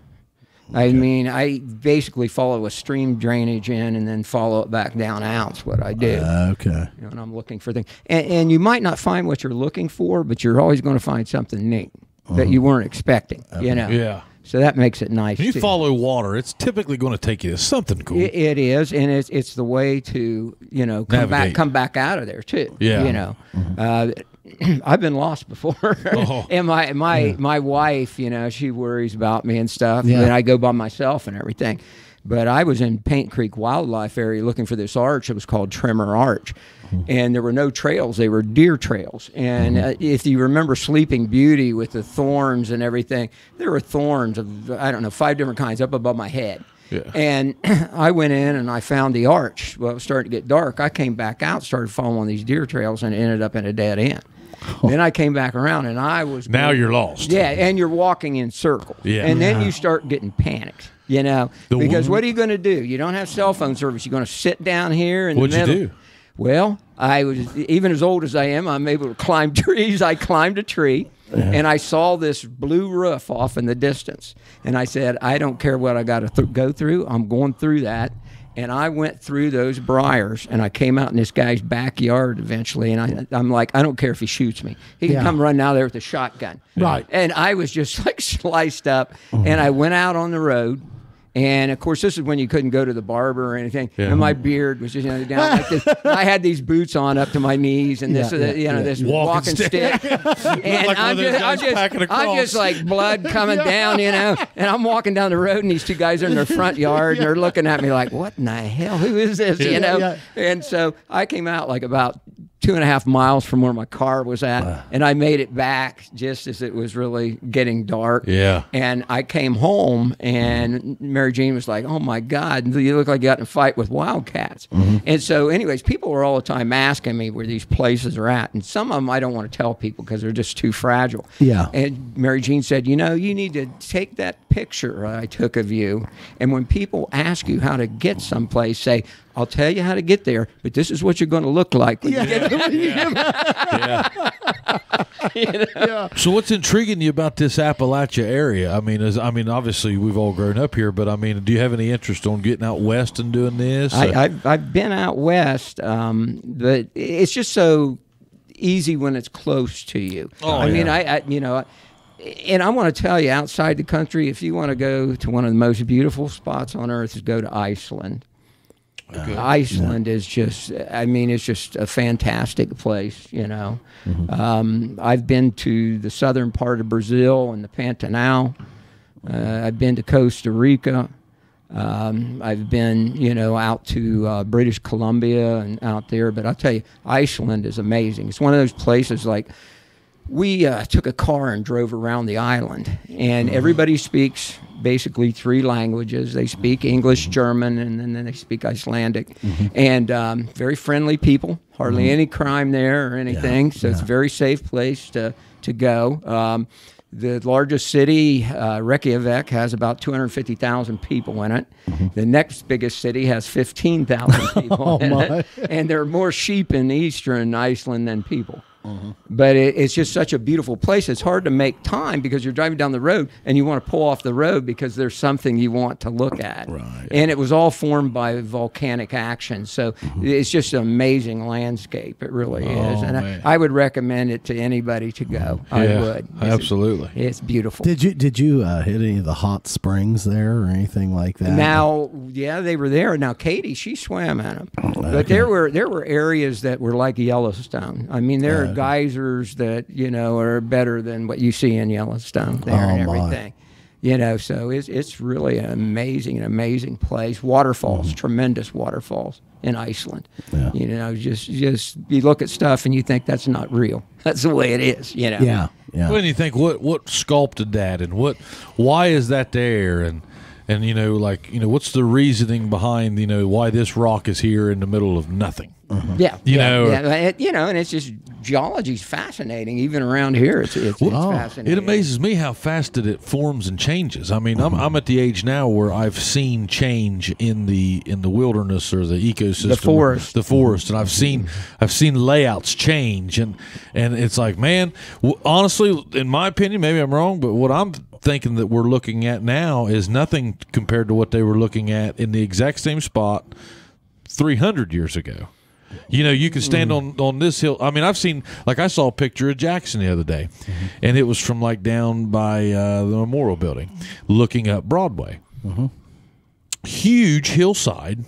I mean, I basically follow a stream drainage in and then follow it back down out. Is what I do uh, Okay. you know, and I'm looking for things. And, and you might not find what you're looking for, but you're always going to find something neat that you uh-huh. weren't expecting. You know. Yeah. So that makes it nice. When you too. follow water, it's typically going to take you to something cool. It, it is, and it's it's the way to you know come Navigate. back come back out of there too. Yeah. You know, mm-hmm. uh, I've been lost before, Oh. and my my my wife, you know, she worries about me and stuff. Yeah. And I go by myself and everything. But I was in Paint Creek Wildlife Area looking for this arch. It was called Trimmer Arch. And there were no trails; they were deer trails. And uh, if you remember Sleeping Beauty with the thorns and everything, there were thorns of I don't know five different kinds up above my head. Yeah. And I went in and I found the arch. Well, it was starting to get dark. I came back out, started following these deer trails, and ended up in a dead end. then I came back around, and I was Now you're lost. Yeah, and you're walking in circles. Yeah. And then you start getting panicked. You know, The because one- what are you going to do? You don't have cell phone service. You're going to sit down here in What'd the you do? Well, I was even as old as I am. I'm able to climb trees. I climbed a tree, and I saw this blue roof off in the distance. And I said, I don't care what I got to th- go through. I'm going through that. And I went through those briars, and I came out in this guy's backyard eventually. And I, I'm like, I don't care if he shoots me. He can Yeah. come running out there with a shotgun. Right. And I was just like sliced up, and I went out on the road. And of course, this is when you couldn't go to the barber or anything. Yeah. And my beard was just you know, down like this. I had these boots on up to my knees, and this, Yeah, uh, you know, this Walking walking, stick. stick. and like I'm just, I'm just, I'm just like blood coming down, you know. And I'm walking down the road, and these two guys are in their front yard, and they're looking at me like, "What in the hell? Who is this?" You know. And so I came out like about two and a half miles from where my car was at, and I made it back just as it was really getting dark. Yeah. And I came home, and mm-hmm. Mary Jean was like, "Oh my God, you look like you got in a fight with wildcats." Mm-hmm. And so, anyways, people were all the time asking me where these places are at, and some of them I don't want to tell people because they're just too fragile. Yeah. And Mary Jean said, "You know, you need to take that picture I took of you, and when people ask you how to get someplace, say." I'll tell you how to get there, but this is what you're going to look like when you get there. So what's intriguing you about this Appalachia area? I mean, is, I mean, obviously we've all grown up here, but I mean, do you have any interest on getting out west and doing this? I, I've, I've been out west, um, but it's just so easy when it's close to you. Oh, I mean. I, I you know, and I want to tell you, outside the country, if you want to go to one of the most beautiful spots on earth, is go to Iceland. Iceland is just, I mean, it's just a fantastic place, you know. Um, I've been to the southern part of Brazil and the Pantanal. Uh, I've been to Costa Rica. Um, I've been, you know, out to uh, British Columbia and out there. But I'll tell you, Iceland is amazing. It's one of those places like we uh, took a car and drove around the island, and everybody speaks basically three languages. They speak English, German, and then they speak Icelandic. And um, very friendly people. Hardly any crime there or anything. so it's a very safe place to to go. Um, the largest city, uh, Reykjavik, has about 250,000 people in it. The next biggest city has 15,000 people in it. And there are more sheep in eastern Iceland than people. But it, it's just such a beautiful place. It's hard to make time because you're driving down the road and you want to pull off the road because there's something you want to look at. Right. And it was all formed by volcanic action. So it's just an amazing landscape. It really is. And. I, I would recommend it to anybody to go. I Yeah, would. It's- absolutely. It's beautiful. Did you did you uh, hit any of the hot springs there or anything like that? Now, yeah, they were there. Now, Katie, she swam in them, but there were there were areas that were like Yellowstone. I mean, there are geysers that you know are better than what you see in Yellowstone there and Oh, my. everything. You know, so it's it's really an amazing, an amazing place. Waterfalls, mm-hmm. tremendous waterfalls in Iceland. Yeah. You know, just just you look at stuff and you think that's not real. That's the way it is. You know. yeah, yeah. When you think what what sculpted that and what why is that there and and you know like you know what's the reasoning behind you know why this rock is here in the middle of nothing? Mm-hmm. Yeah, You yeah, know, yeah, it- you know, and it's just geology's fascinating. Even around here, it's it's, it's Oh. fascinating. It amazes me how fast that it forms and changes. I mean, I'm, mm-hmm. I'm at the age now where I've seen change in the in the wilderness or the ecosystem, The forest. the forest, and I've seen mm-hmm. I've seen layouts change, and and it's like, man, honestly, in my opinion, maybe I'm wrong, but what I'm thinking that we're looking at now is nothing compared to what they were looking at in the exact same spot 300 years ago. You know, you can stand mm. on on this hill. I mean, I've seen like I saw a picture of Jackson the other day, mm-hmm. and it was from like down by uh, the Memorial Building, looking up Broadway. Mm-hmm. Huge hillside,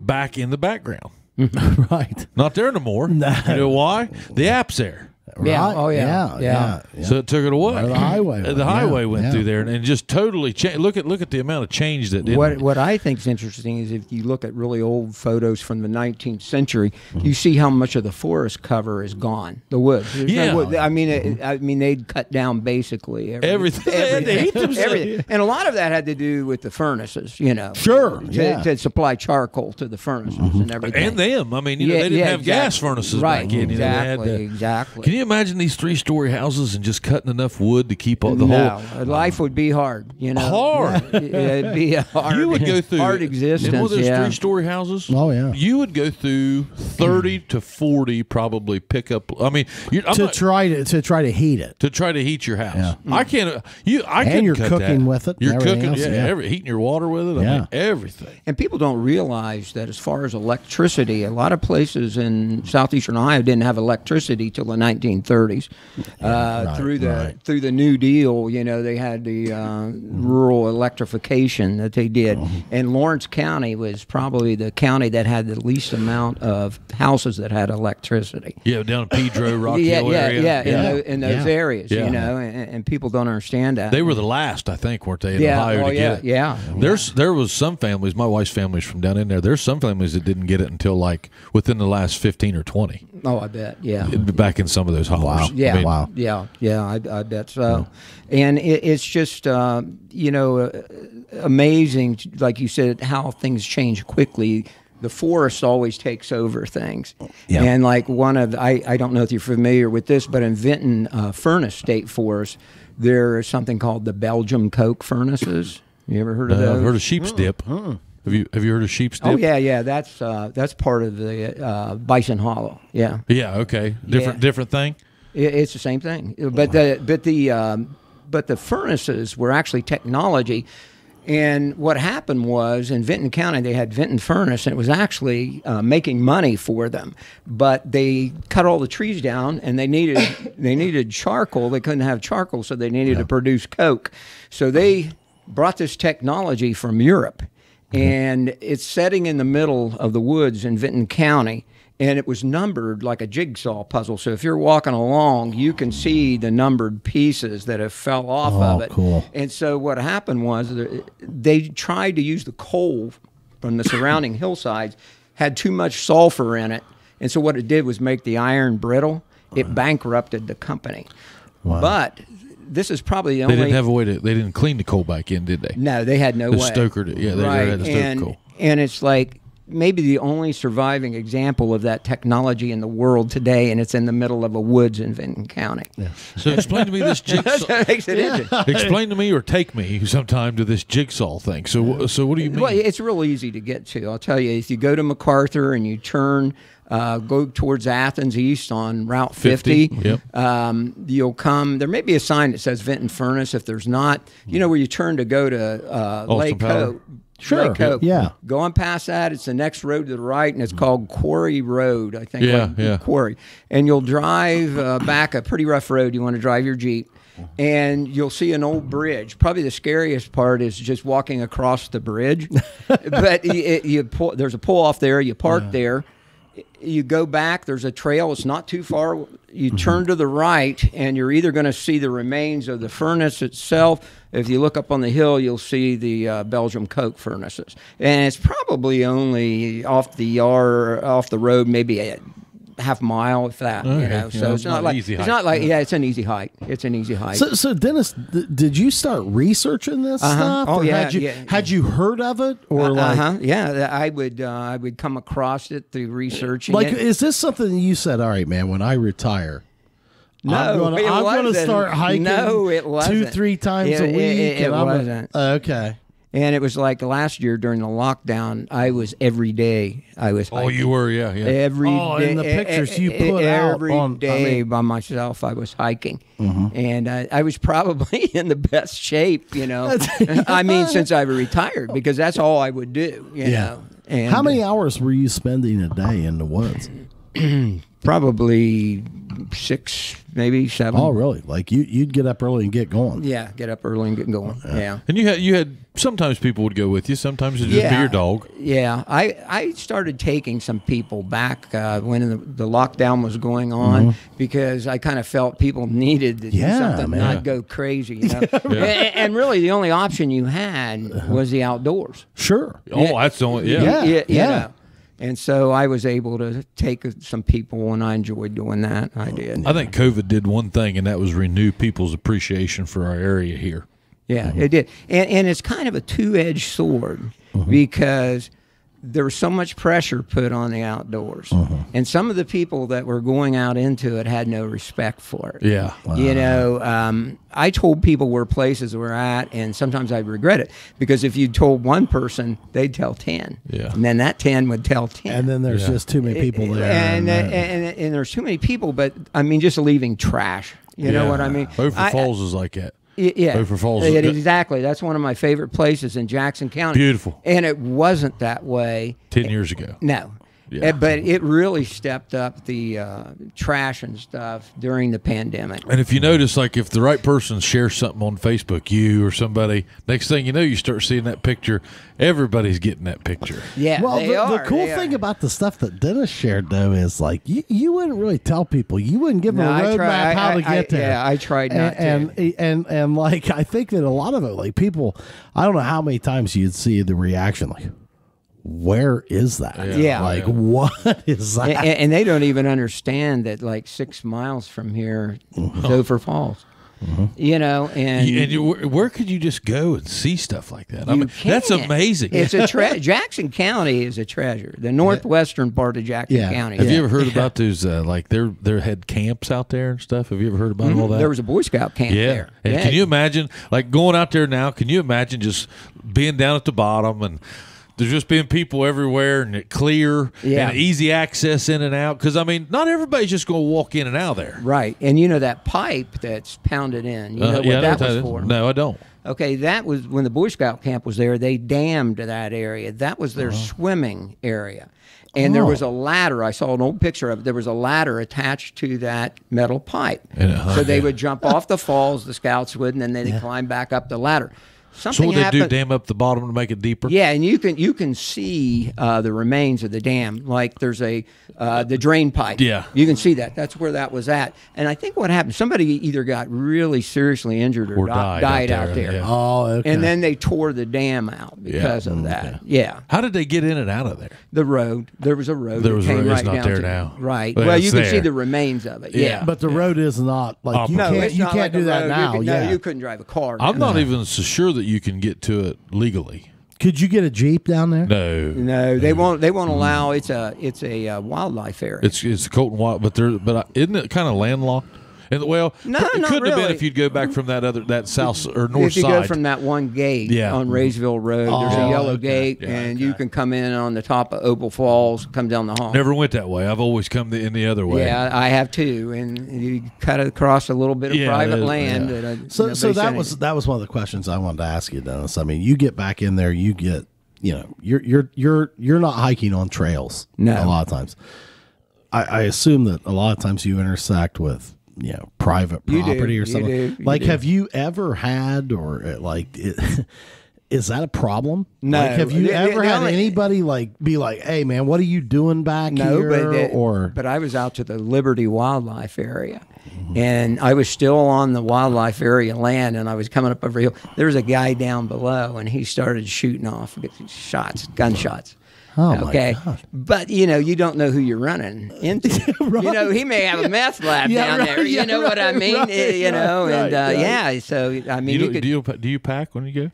back in the background. right. Not there no more. You know why? The app's there. Yeah. Oh, yeah. Yeah. Yeah. yeah, yeah. So it took it away. Where the highway went. the highway Yeah, went yeah. through there and, and just totally changed. Look at look at the amount of change that. It, What what I think is interesting is if you look at really old photos from the 19th century, Mm-hmm. you see how much of the forest cover is gone. The woods. There's no Yeah. wood. I mean, it, I mean, they'd cut down basically every, Everything. They had to heat themselves. everything. And a lot of that had to do with the furnaces. You know, Sure, to, yeah. to supply charcoal to the furnaces and everything. and them. I mean, you know, they didn't yeah, have gas furnaces Right, back in. You know, they had exactly, to- exactly. Can you imagine these three-story houses and just cutting enough wood to keep all the no, whole? life would be hard. You know, Hard. It'd be a hard. You would go through hard in existence. one of those yeah. three-story houses. Oh, yeah. you would go through thirty to forty probably pickup. I mean, you I'm to not- try to to try to heat it. to try to heat your house. Yeah. I mm. can't. You, I and you're cut cooking that. with it You're cooking. else, yeah, yeah. Every, heating your water with it. I Yeah. mean, everything. And people don't realize that as far as electricity, a lot of places in southeastern Ohio didn't have electricity till the 1930s. Uh, right, through the right. through the New Deal, you know, they had the uh, rural electrification that they did, Uh-huh. and Lawrence County was probably the county that had the least amount of houses that had electricity. Yeah, down in Pedro, Rock yeah, Hill yeah, area. yeah, in, tho- in those Yeah. areas, Yeah. you know, and, and people don't understand that. They were the last, I think, weren't they, in Yeah, Ohio oh, to yeah, get it? yeah. There's there was some families. My wife's family's from down in there. There's some families that didn't get it until like within the last fifteen or twenty. Oh, I bet. Yeah. back in some of those hollers. Yeah, I mean, Wow. yeah, yeah. I, I bet so. And it, it's just uh, you know uh, amazing, like you said, how things change quickly. The forest always takes over things. Yeah. And like one of I I don't know if you're familiar with this, but in Vinton uh, Furnace State Forest, there is something called the Belgium coke furnaces. You ever heard Uh, of those? I've heard of sheep's dip. Have you have you heard of sheep's dip? Oh yeah, yeah. That's uh, that's part of the uh, Bison Hollow. Yeah. Yeah. Okay. Different Yeah. different thing. It, it's the same thing, but the but the um, but the furnaces were actually technology. And what happened was in Vinton County, they had Vinton Furnace, and it was actually uh, making money for them. But they cut all the trees down, and they needed they needed charcoal. They couldn't have charcoal, so they needed to produce coke. So they brought this technology from Europe, Mm-hmm. and it's setting in the middle of the woods in Vinton County and it was numbered like a jigsaw puzzle. So if you're walking along, you can see the numbered pieces that have fell off Oh, of it. cool. And so what happened was that they tried to use the coal from the surrounding hillsides, had too much sulfur in it, and so what it did was make the iron brittle. It bankrupted the company. But this is probably the only. They didn't have a way to. They didn't clean the coal back in, did they? No, they had no They way. stokered it. Yeah, they- they right. had to stoke and, coal. and it's like maybe the only surviving example of that technology in the world today, and it's in the middle of a woods in Vinton County. So explain to me this jigsaw. makes it interesting. explain to me or take me sometime to this jigsaw thing. So so what do you mean? Well, it's real easy to get to. I'll tell you, if you go to MacArthur and you turn, uh, go towards Athens East on Route 50, 50, yep. um, you'll come. There may be a sign that says Vinton Furnace. If there's not, you know where you turn to go to uh, Lake Power. Hope. Sure. Lake Hope. Yeah. Going past that, it's the next road to the right, and it's called Quarry Road. I think. Yeah, like yeah. Quarry, and you'll drive uh, back a pretty rough road. You want to drive your jeep. And you'll see an old bridge. Probably the scariest part is just walking across the bridge. but you, it- you pull, there's a pull off there. You park there. You go back. There's a trail. It's not too far. You turn to the right, and you're either going to see the remains of the furnace itself. If you look up on the hill, you'll see the uh, Belgium coke furnaces, and it's probably only off the yard, off the road, maybe a half mile, if that. you know, so it's it's not like easy it's hike. not like yeah, it's an easy hike. It's an easy hike. So, so Dennis, th- did you start researching this Uh-huh. stuff? Oh, yeah, Had you, yeah. had you heard of it, or like, uh-huh. yeah, I would uh, I would come across it through researching like, it. is this something you said? All right, man. When I retire, No, I'm gonna, it I'm gonna start hiking. No, it two, wasn't. three times It- a it- week. it and I'm a- wasn't. okay. And it was like last year during the lockdown, I was every day. I was. oh, you were, yeah, yeah. Every Oh, day, and the pictures you put out every on- I mean- by myself, I was hiking, mm-hmm. and I, I was probably in the best shape, you know. I mean, since I retired, because that's all I would do, you Yeah. know. And How many uh, hours were you spending a day in the woods? Probably six, maybe seven. Oh, really? Like you, you'd get up early and get going. Yeah, get up early and get going. Yeah. And you had you had sometimes people would go with you. Sometimes it'd just be your dog. Yeah, I, I started taking some people back uh, when the, the lockdown was going on because I kind of felt people needed to. Yeah, do something, man. not go crazy. You know? and, and really, the only option you had was the outdoors. Sure. Oh, that's the only yeah. Yeah. You- you yeah. Know. And so I was able to take some people, and I enjoyed doing that. I oh. did. I think COVID did one thing, and that was renew people's appreciation for our area here. Yeah, mm-hmm. it did, and and it's kind of a two-edged sword mm-hmm. because there was so much pressure put on the outdoors, and some of the people that were going out into it had no respect for it. Yeah. You know, um, I told people where places were at, and sometimes I regret it because if you told one person, they'd tell ten, Yeah. and then that ten would tell ten, And then there's Yeah. just too many people there. and, uh, and, and and there's too many people, but I mean, just leaving trash. You know what I mean? Beaufort I- Falls is like that. Yeah, Falls. Yeah, exactly. That's one of my favorite places in Jackson County. Beautiful. And it wasn't that way. Ten years ago. No. Yeah. Uh, But it really stepped up the uh, trash and stuff during the pandemic. And if you notice, like if the right person shares something on Facebook, you or somebody, next thing you know, you start seeing that picture. Everybody's getting that picture. Yeah, well, they the, are. the cool they thing are. about the stuff that Dennis shared, though, is like you, you wouldn't really tell people. You wouldn't give them No, a I roadmap try- I- how to I- get I- there. yeah, I tried not and, to. And, and and like I think that a lot of it, like people, I don't know how many times you'd see the reaction, like, where is that? Yeah. like what is that? and, and they don't even understand that like six miles from here is Ophir Falls. You know, and You- and you, where, where could you just go and see stuff like that? I mean, that's can't. amazing. It's a tre- Jackson County is a treasure. The northwestern part of Jackson Yeah. County. Have you ever heard about those? Uh, like their their had camps out there and stuff. Have you ever heard about all that? Mm-hmm. There was a Boy Scout camp yeah. there. And Yeah. can you imagine, like going out there now? Can you imagine just being down at the bottom and there's just been people everywhere and it clear Yeah. and easy access in and out? Because I mean, not everybody's just going to walk in and out of there. Right, and you know that pipe that's pounded in. You know Uh, what yeah, know that was is. for? No, I don't. Okay, that was when the Boy Scout camp was there. They dammed that area. That was their swimming area, and there Oh. was a ladder. I saw an old picture of it. There was a ladder attached to that metal pipe. It so they there. would jump off the falls, the scouts would, and then they'd climb back up the ladder. So Something what they do? Dam up the bottom to make it deeper. Yeah, and you can you can see uh, the remains of the dam. Like there's a uh, the drain pipe. Yeah. you can see that. That's where that was at. And I think what happened, somebody either got really seriously injured or, Or di- died out out there, there. yeah. oh, okay. And then they tore the dam out because Mm, of that. Yeah, How did they get in and out of there? the road. There was a road. There that was a came road. It's right not down there to- now. Right. But well, you can see the remains of it. Yeah. Yeah, but the road is not like you can't it's you can't like do that road. You now. could- yeah. no, you couldn't drive a car. I'm not even so sure that you can get to it legally. Could you get a jeep down there? No, No, they won't. They won't allow. It's a it's a uh, wildlife area. It's it's Colton Wild, but there, but isn't it kind of landlocked? And well, No, it couldn't have been if you'd go back from that other that south or north if you side. go from that one gate Yeah. on mm-hmm. Raysville Road, there's Oh, a yellow okay. gate, and you can come in on the top of Opal Falls, come down the hall. Never went that way. I've always come the, in the other way. Yeah, I have too, and you cut across a little bit of Yeah, private that- land. yeah. That I, So, so that was anything. that was one of the questions I wanted to ask you, Dennis. I mean, you get back in there, you get, you know, you're you're you're you're not hiking on trails. No. a lot of times. I, I assume that a lot of times you intersect with you know private You do, property or you something. do, you like, do. have you ever had or uh, like? It, Is that a problem? No. Like, have you The- ever the had only- anybody like be like, "Hey, man, what are you doing back no, here?" but it- or but I was out to the Liberty Wildlife Area, and I was still on the wildlife area land, and I was coming up over a hill. There was a guy down below, and he started shooting off shots, gunshots. Oh, my okay, God. but you know you don't know who you're running into. You know he may have a meth lab Yeah, down right, there. yeah, You know what I mean? right, Eh, you right, know, and uh, right. yeah. So I mean, You you, do, could. do you do you pack when you go?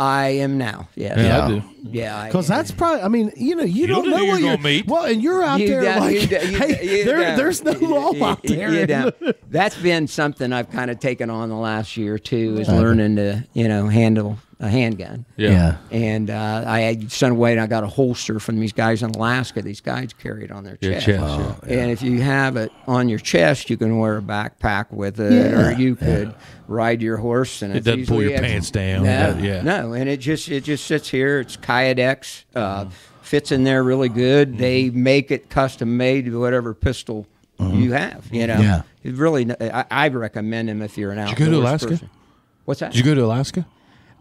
I am now. Yes. Yeah, I do. Yeah. Because that's probably, I mean, you know, you, don't don't know know who what you're you're gonna meet. Well, and you're out You there don't- like, you don't- you- hey, you there, there's no law out there. you don't. That's been something I've kind of taken on the last year too, is learning to you know handle a handgun. Yeah. And uh, I had sent away and I got a holster from these guys in Alaska. These guys carry it on their Your chest. chest, yeah. And if you have it on your chest, you can wear a backpack with it, Yeah. or you could ride your horse. And It doesn't pull your pants down. No, Yeah, yeah. no, and it just it just sits here. It's Kydex, uh, fits in there really good. Mm-hmm. They make it custom made to whatever pistol you have. You know, Mm-hmm. Yeah. it really. I, I recommend them if you're an you go to Alaska? person. What's that? Did you go to Alaska?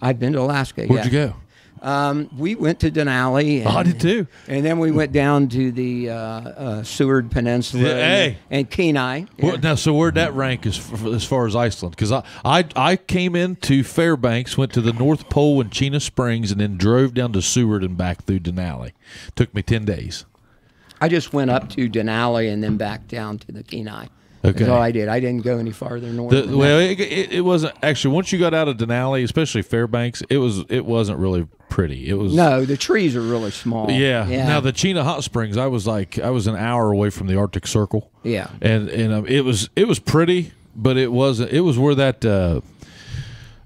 I've been to Alaska. Where'd yeah. you go? Um, we went to Denali. And, Oh, I did too. And then we went down to the uh, uh, Seward Peninsula Yeah, and, hey. and Kenai. Well, Yeah. now, so where'd that rank as, as far as Iceland? Because I, I I came into Fairbanks, went to the North Pole and Chena Springs, and then drove down to Seward and back through Denali. Took me ten days. I just went up to Denali and then back down to the Kenai. That's all I did. I didn't go any farther north. The, well, it, it, it wasn't actually once you got out of Denali, especially Fairbanks. It was it wasn't really pretty. It was no, the trees are really small. Yeah. yeah. Now the Chena Hot Springs, I was like, I was an hour away from the Arctic Circle. Yeah. And and um, it was it was pretty, but it wasn't. It was where that uh,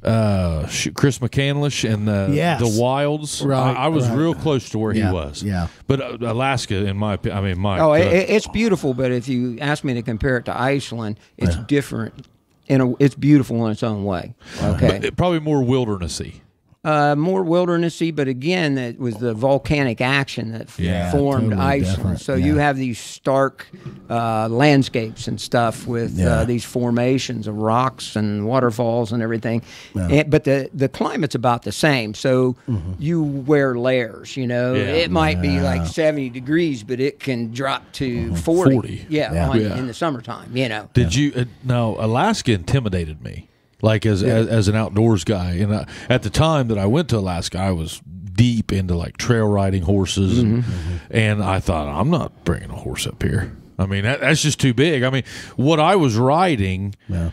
uh, Chris McCandless and the Yes. the Wilds. Right, I, I was right. real close to where Yeah, he was. yeah. But uh, Alaska, in my opinion, I mean, my Oh, it, it- it's beautiful, but if you ask me to compare it to Iceland, it's different. In a, it's beautiful in its own way. Okay, it- probably more wildernessy. Uh, more wildernessy, but again, it was the volcanic action that f- Yeah, formed totally Iceland. different, So you have these stark uh, landscapes and stuff with Yeah. uh, these formations of rocks and waterfalls and everything. And, but the the climate's about the same. So Mm-hmm. you wear layers. You know, Yeah. it might be like seventy degrees, but it can drop to 40. 40. Yeah, Mm-hmm. Yeah. on- Yeah. in the summertime. You know. Did you? Uh, no, Alaska intimidated me, like as as, as an outdoors guy. And uh, at the time that I went to Alaska, I was deep into like trail riding horses, and, Mm-hmm. and I thought I'm not bringing a horse up here. I mean, that, that's just too big. I mean, what I was riding Yeah.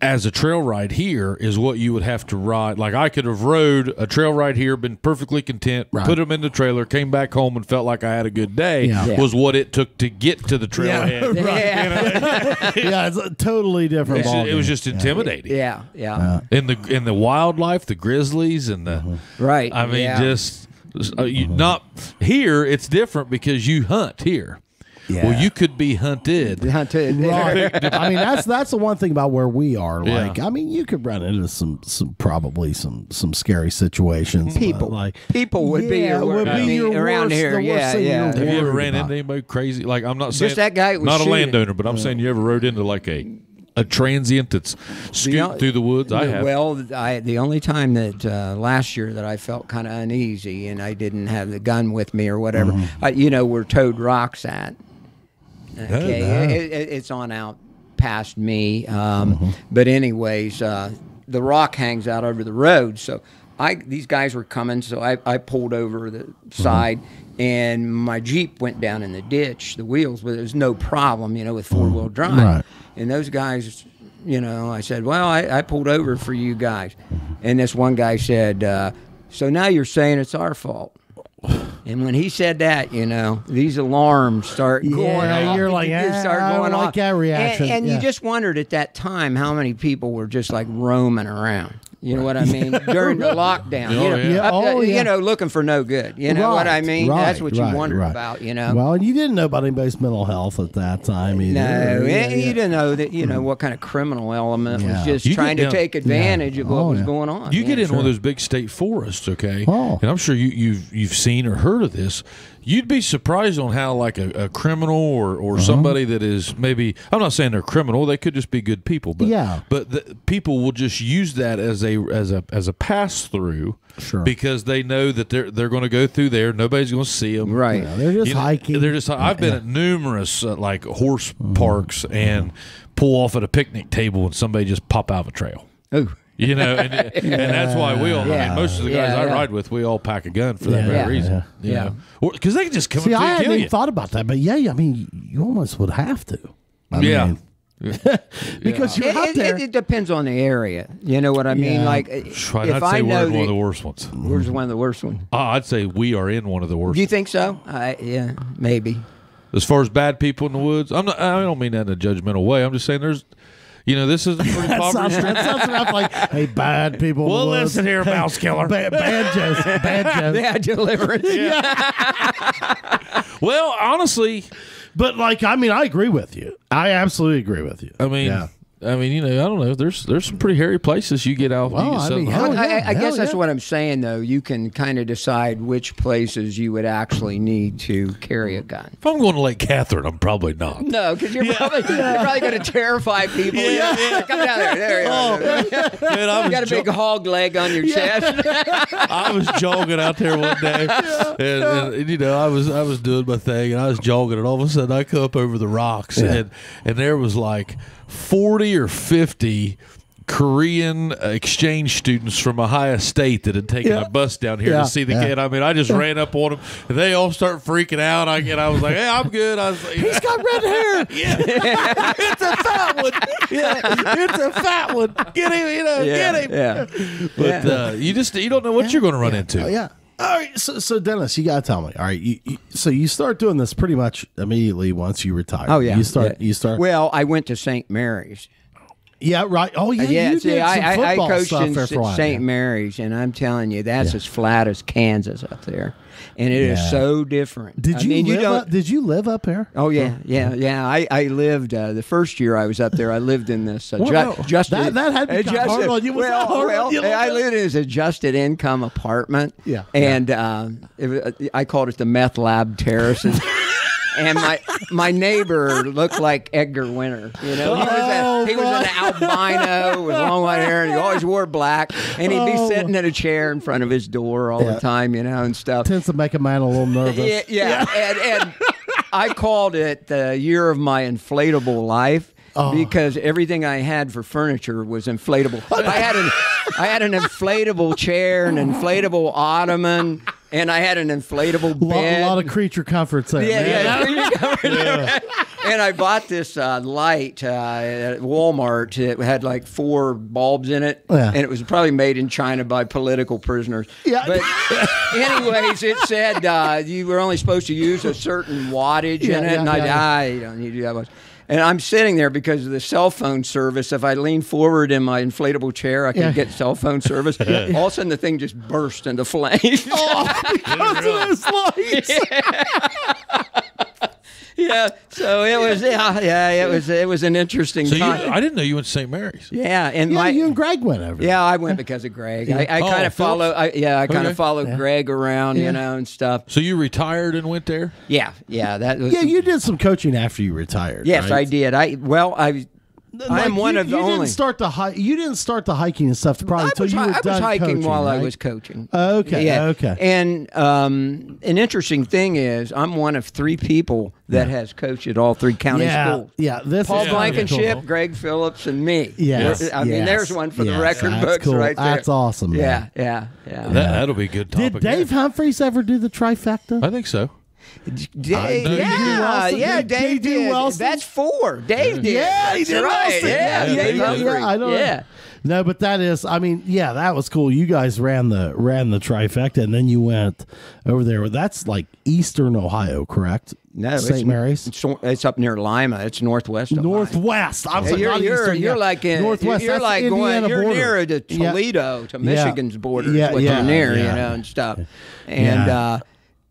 As a trail ride here is what you would have to ride. Like I could have rode a trail ride here, been perfectly content, Right. put them in the trailer, came back home and felt like I had a good day. Yeah. Yeah. Was what it took to get to the trailhead. Yeah. yeah, it's a totally different. It's ju- it was just intimidating. yeah, yeah, In the in the wildlife, the grizzlies and the right. I mean yeah. just uh, you, not here. It's different because you hunt here. Yeah. Well, you could be hunted. Hunted. Right. I mean, that's that's the one thing about where we are. Yeah. Like, I mean, you could run into some some probably some some scary situations. People. like People would be your would wor- be I mean, your around here, the worst yeah, thing yeah. you're Have you ever ran about. into anybody crazy? Like I'm not saying that guy that was not a landowner, but I'm saying you ever rode into like a a transient that's scooting o- through the woods. I have. Well, I, the only time that uh, last year that I felt kind of uneasy and I didn't have the gun with me or whatever, Mm-hmm. I, you know, where Toad Rock's at. Okay, no. it, it, it's on out past me. Um, Mm-hmm. But anyways, uh, the rock hangs out over the road, so I these guys were coming, so I, I pulled over the Mm-hmm. side. And my Jeep went down in the ditch, the wheels, but there was no problem, you know, with four wheel drive. Right. And those guys, you know, I said, well, I, I pulled over for you guys. And this one guy said, uh, so now you're saying it's our fault. And when he said that, you know, these alarms start going Yeah, off. you're like, They "Ah, start I going like that reaction." And, and Yeah. you just wondered at that time how many people were just like roaming around. You know what I mean? During the lockdown, oh, you Oh, know, yeah. up Oh, to- yeah. you know, looking for no good. You know what I Right, mean? That's right, what you wonder right. about. You know. Well, and you didn't know about anybody's mental health at that time either. No, Yeah, eh, and yeah. you didn't know that. You know hmm. what kind of criminal element Yeah. was just You trying get to down- take advantage of what Oh, was yeah. going on. You get Yeah. in one of those big state forests, okay? Oh. And I'm sure you, you've you've seen or heard of this. You'd be surprised on how like a, a criminal or, or Uh-huh. somebody that is maybe I'm not saying they're criminal. They could just be good people, but Yeah. But the, people will just use that as a as a as a pass through, Sure. because they know that they're they're going to go through there. Nobody's going to see them, Right. Yeah, they're just You know, hiking. They're just. I've been at numerous uh, like horse parks and pull off at a picnic table and somebody just pop out of a trail. Ooh. You know, and, and that's why we all. I Yeah. mean, most of the guys Yeah, I yeah. ride with, we all pack a gun for that Yeah. very Yeah. reason. Yeah. Yeah. know. because they can just come See, up to I you and hadn't even you. thought about that, but yeah, I mean, you almost would have to. I yeah, mean, because you're It, out there. it- it depends on the area. You know what I mean? Yeah. Like, Try if not to I say know we're in one of the worst ones. where's one of the worst ones? Uh, I'd say we are in one of the worst. Do you think so? I, yeah, maybe. as far as bad people in the woods, I'm not. I don't mean that in a judgmental way. I'm just saying there's. You know, this is a pretty That sounds, impoverished. that sounds enough like, hey, bad people. in the Well, woods. listen here, mouse killer. Bad, bad Joe. Bad Joe. Yeah, deliverance. well, honestly, But like, I mean, I agree with you. I absolutely agree with you. I mean, Yeah. I mean, you know, I don't know. There's there's some pretty hairy places you get out. you Well, get I mean, in hell I, I, I guess hell that's yeah. what I'm saying, though. You can kind of decide which places you would actually need to carry a gun. If I'm going to Lake Katharine, I'm probably not. No, because you're, probably you're probably going to terrify people. Yeah, yeah, Come down there. There you Oh, go. Man, I You was got a big jo- hog leg on your chest. I was jogging out there one day, and, and, and, you know, I was I was doing my thing, and I was jogging, and all of a sudden I come up over the rocks, and and there was like forty or fifty. Korean exchange students from Ohio State that had taken Yeah. a bus down here Yeah, to see the yeah. kid. I mean, I just ran up on them. They all start freaking out. I get, I was like, "Hey, I'm good." I was like, He's got red hair. Yeah, it's a fat one. Yeah, it's a fat one. Get him, you know, get him. yeah. But uh, you just you don't know what you're going to run into. Oh, yeah. All right. So, so Dennis, you got to tell me. All right. You, you, so you start doing this pretty much immediately once you retire. Oh yeah. You start. Yeah. You start. Well, I went to St. Mary's. Yeah. Right. Oh yeah. yeah, you see, did some I, I, I football coached stuff in there for a while, St. Mary's, and I'm telling you, that's as flat as Kansas up there, and it is Yeah. so different. Did I you mean, live? don't. up, did you live up there? Oh yeah, yeah, yeah. I, I lived uh, the first year I was up there. I lived in this uh, Well, ju- no, adjusted. that- that had be hard on you. Was well, hard on you I lived in this adjusted income apartment. Yeah. and um, it, I called it the meth lab terraces. And my my neighbor looked like Edgar Winter. You know, he was, Oh, a, he was an albino with long white hair, and he always wore black. And he'd be Oh. sitting in a chair in front of his door all Yeah. the time, you know, and stuff. Tends to make a man a little nervous. Yeah, yeah. and, and I called it the year of my inflatable life. Oh. Because everything I had for furniture was inflatable. I had an, I had an inflatable chair, an inflatable ottoman, and I had an inflatable bed. a lot of creature comforts there. Yeah, man. yeah. and I bought this uh, light uh, at Walmart. It had like four bulbs in it, Yeah. and it was probably made in China by political prisoners. Yeah. But anyways, it said uh, you were only supposed to use a certain wattage Yeah, in it, yeah, and I, yeah, yeah. I don't need to do that much. And I'm sitting there because of the cell phone service. If I lean forward in my inflatable chair, I can Yeah. get cell phone service. All of a sudden, the thing just burst into flames. Oh, because of those lights. yeah. So it was yeah, yeah, it was it was an interesting So you, time. I didn't know you went to St. Mary's. yeah, and Yeah, my you and Greg went over. there. yeah, I went because of Greg. I, I Oh, kind of follow. I, yeah, I kind Okay. of followed Greg around, you know, and stuff. So you retired and went there? Yeah, yeah, that was. Yeah, you did some coaching after you retired. Yes, right? I did. I well, I. I Like, am one you, of the you only. Didn't start the hi- You didn't start the hiking and stuff probably I until was, you hi- were I was done hiking coaching, while I was coaching. Okay, Yeah. okay. And um, an interesting thing is, I'm one of three people that has coached at all three county yeah, schools. yeah. This Paul is kinda Blankenship, cool. Greg Phillips, and me. Yes, I mean, yes, there's one for the record that's books cool. right there. That's awesome, man. Yeah, yeah, yeah. That, that'll be a good topic. Did Dave Humphreys ever do the trifecta? I think so. Dave, yeah, yeah, Dave did. Wilson? That's four. Dave did. Yeah, he did right. Yeah, yeah, yeah. I know. Yeah. No, but that is. I mean, yeah, that was cool. You guys ran the ran the trifecta, and then you went over there. That's like Eastern Ohio, correct? No, St. it's, Mary's. It's, it's up near Lima. It's northwest. Northwest. I'm Yeah, sorry, you're not you're, Eastern, you're yeah. like in Northwest. You're like the going. Indiana You're near to Yeah. Toledo to Yeah. Michigan's border. Yeah, yeah, you're near, you know, and stuff. And uh,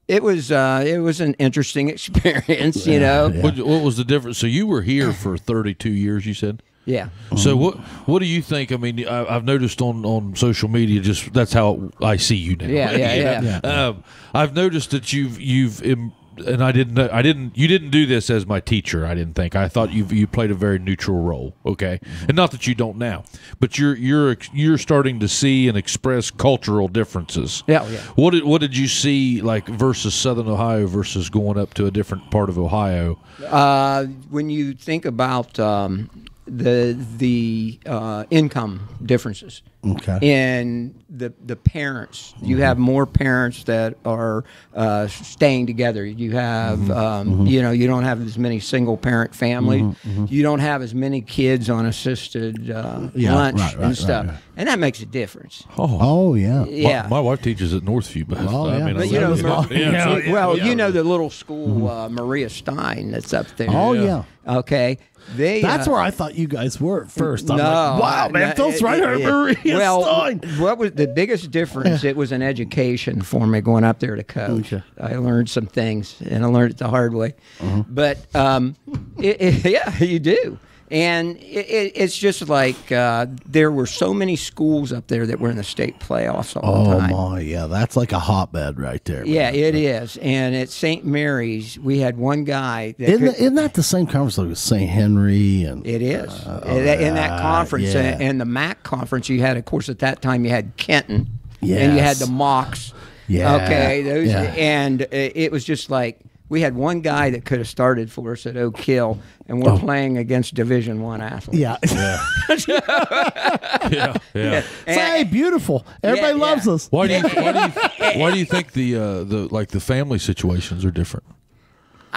it was uh, it was an interesting experience, you know. Yeah. What, what was the difference? So you were here for 32 years, you said? Yeah. So what what do you think? I mean, I, I've noticed on, on social media, just that's how I see you now. Yeah, yeah, You know? yeah. Um, I've noticed that you've you've im- and I didn't I didn't you didn't do this as my teacher. I didn't think I thought you you played a very neutral role. Okay, and not that you don't now, but you're you're you're starting to see and express cultural differences. Yeah, yeah. What did what did you see like versus Southern Ohio versus going up to a different part of Ohio? Uh, when you think about um, the the uh, income differences Okay. and the the parents, you have more parents that are uh, staying together. You have um, you know you don't have as many single parent families. You don't have as many kids on assisted uh, Yeah, lunch right, right, and stuff, right, right. and that makes a difference. Oh yeah. Yeah. My, wife teaches at Northview, but Oh, I yeah. mean, But I you know. Mar- Yeah, so- yeah, well, yeah. you know the little school uh, Maria Stein that's up there. Oh yeah. Okay, they. That's uh, where I thought you guys were at first. I'm no, like, wow, man, no, Phil's right it- here, it- Maria Well, Stein. what was the biggest difference? It was an education for me going up there to coach. Okay. I learned some things, and I learned it the hard way. Uh-huh. But um, it, yeah, you do. And it, it, it's just like uh, there were so many schools up there that were in the state playoffs all the Oh my, yeah, that's like a hotbed right there. Yeah, it is. And at St. Mary's, we had one guy that Isn't, could, that- isn't that the same conference like with St. Henry and It is. Uh, in, oh, that- in that conference, uh, yeah. and, and the MAC conference, you had, of course, at that time, you had Kenton, and you had the Mauks. Yeah, Okay. Those, yeah. And it, it was just like we had one guy that could have started for us at Oak Hill, and we're playing against Division One athletes. yeah. yeah, yeah. Say, beautiful. Everybody yeah. loves us. Why do you why do you why do you think the uh, the like the family situations are different?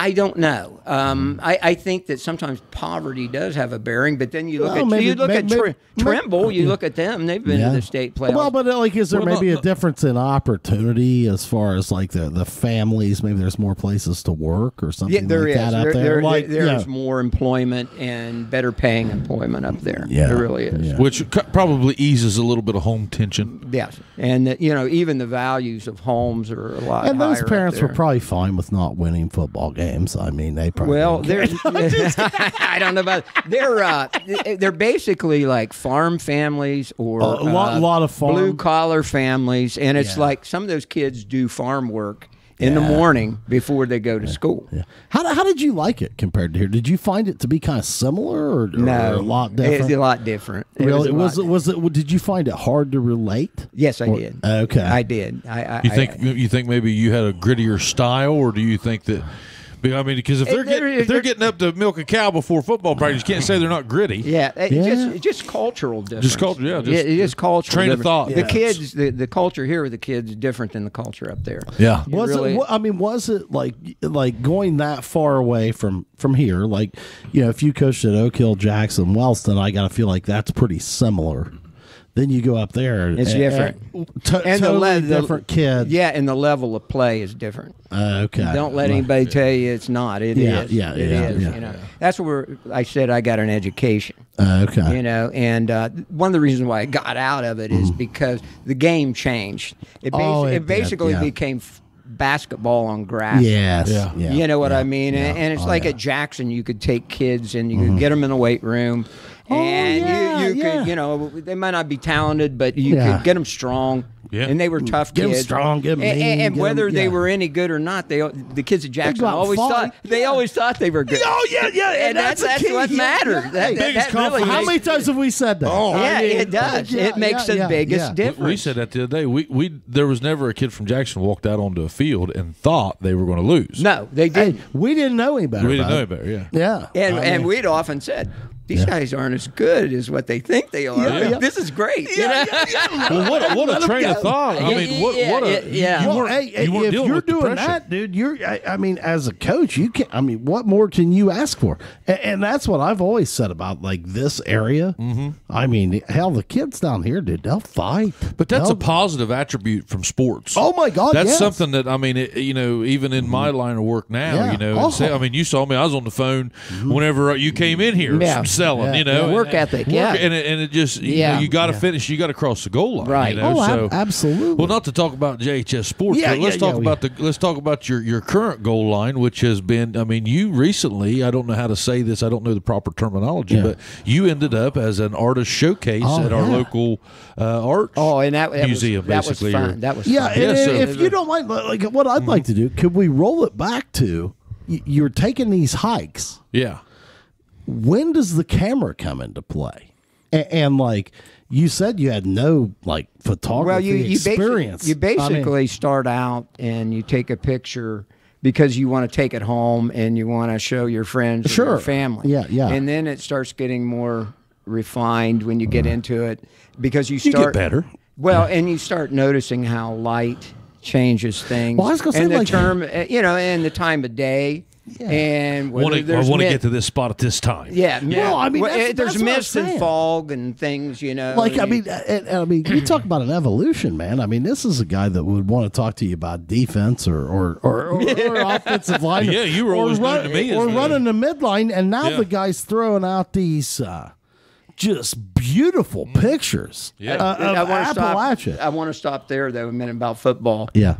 I don't know. Um, I, I think that sometimes poverty does have a bearing, but then you look Well, at maybe- you look at maybe- Tri- maybe- Trimble, you look at them; they've been to the state playoffs. Well, but uh, like, is there What about maybe a difference in opportunity as far as like the the families? Maybe there's more places to work or something Yeah, there like is. that out There, there. there- like, there's yeah. more employment and better paying employment up there. Yeah, There really is. yeah. Which probably eases a little bit of home tension. Yes, and that, you know even the values of homes are a lot. And those higher up parents were probably fine with not winning football games. I mean, they probably Well, they're I don't know about they're uh, they're basically like farm families or A lot- uh, lot of blue collar families, and it's Yeah. like some of those kids do farm work in the morning before they go to school. Yeah. How, how did you like it compared to here? Did you find it to be kind of similar or, or No, a lot different? It's a lot different. It really? a Was it, was it? Did you find it hard to relate? Yes, I Or- did. Okay. I did. I, I You I- think you think maybe you had a grittier style, or do you think that Be- I mean, because if they're, they're- getting, if they're they're- getting up to milk a cow before football practice, you can't say they're not gritty. Yeah, it- Yeah. just it's just cultural difference. Just culture, yeah, just- it is cultural. train of difference. thought. The kids, the, the culture here with the kids is different than the culture up there. Yeah. You Was really- it? I mean, was it like like going that far away from from here? Like, you know, if you coached at Oak Hill, Jackson, Wellston, I got to feel like that's pretty similar. Then you go up there, It's and- different. and to- And the totally le- the- different kids. Yeah, and the level of play is different. Uh, okay. Don't let Right. anybody tell you it's not. It is. Yeah, yeah, It yeah, is, yeah. You know, that's where I said I got an education. Uh, okay. You know, and uh, one of the reasons why I got out of it is because the game changed. It, basi- Mm-hmm. Oh, it it basically yeah. became f- basketball on grass. yes. Yeah. Yeah. You know what yeah, I mean? yeah. And, and it's Oh, like yeah. at Jackson, you could take kids and you could get them in the weight room. Oh, And yeah, you, you yeah. could, you know, they might not be talented, but you Yeah. could get them strong. Yeah. And they were mm. tough Get 'em kids. strong, get 'em and, mean, and, and get 'em- whether they yeah. were any good or not, they the kids at Jackson always fight. thought they always thought they were good. Oh yeah, yeah, and, that's the that's what Yeah, mattered. yeah. That, Hey, that, that really How confidence. many times have we said that? Oh, yeah, I mean, it does. yeah, it makes yeah, the yeah, biggest yeah. difference. We said that the other day. We we there was never a kid from Jackson walked out onto a field and thought they were going to lose. no, they didn't. we didn't know any better. we didn't know about any better. Yeah. Yeah. And and we'd often said these guys aren't as good as what they think they are. Yeah, yeah. This is great. you know? Well, what a, what Let a 'em train of thought. I mean, what what a yeah, yeah. You Well, weren't, hey, hey, you if dealing you're with doing depression. that, dude, you're. I, I mean, as a coach, you can't. I mean, what more can you ask for? And, and that's what I've always said about like this area. Mm-hmm. I mean, hell, the kids down here, dude, they'll fight. But that's They'll- a positive attribute from sports. Oh my God, That's yes. something that I mean, it, you know, even in my mm-hmm. line of work now, Yeah. you know, Oh. say- I mean, you saw me. I was on the phone mm-hmm. whenever uh, you came in here Yeah. Selling. Yeah. You know, Yeah, work and- ethic, work- yeah. and it, and it just you Yeah. know, you got to Yeah. finish. You got to cross the goal line. Right. You know? Oh, so absolutely. Well, not to talk about JHS sports, Yeah, but let's yeah, talk yeah, about the let's talk about your your current goal line, which has been. I mean, you recently. I don't know how to say this. I don't know the proper terminology, Yeah. but you ended up as an artist showcase Oh, at our local uh, art. Oh, and that, that Museum, was, that was basically, fun. That was Yeah, fun. and Yeah, so- if you don't mind, like what I'd like to do, could we roll it back to you're taking these hikes? yeah. When does the camera come into play? And, and like you said, you had no like photography well, you you experience. basically, you I mean, basically start out and you take a picture because you want to take it home and you want to show your friends and Sure. your family. Yeah, yeah. And then it starts getting more refined when you get into it because you You start get better. Well, and you start noticing how light changes things. Well, I was gonna say, and the like- term, uh, you know, and the time of day, and I whether want to, I want to get to this spot at this time. Yeah, yeah. I mean, Well, that's- eh, there's that's what I'm mist and fog and things, you know. like I mean, and, and I mean, you talk about an evolution, man. I mean, this is a guy that would want to talk to you about defense or or or, or, or offensive line. Yeah, you were or always known to me as or the- running the midline, and now Yeah. the guy's throwing out these. Uh, just beautiful pictures Yeah. uh, of I want to Appalachia. stop. I want to stop there though a minute about football. yeah,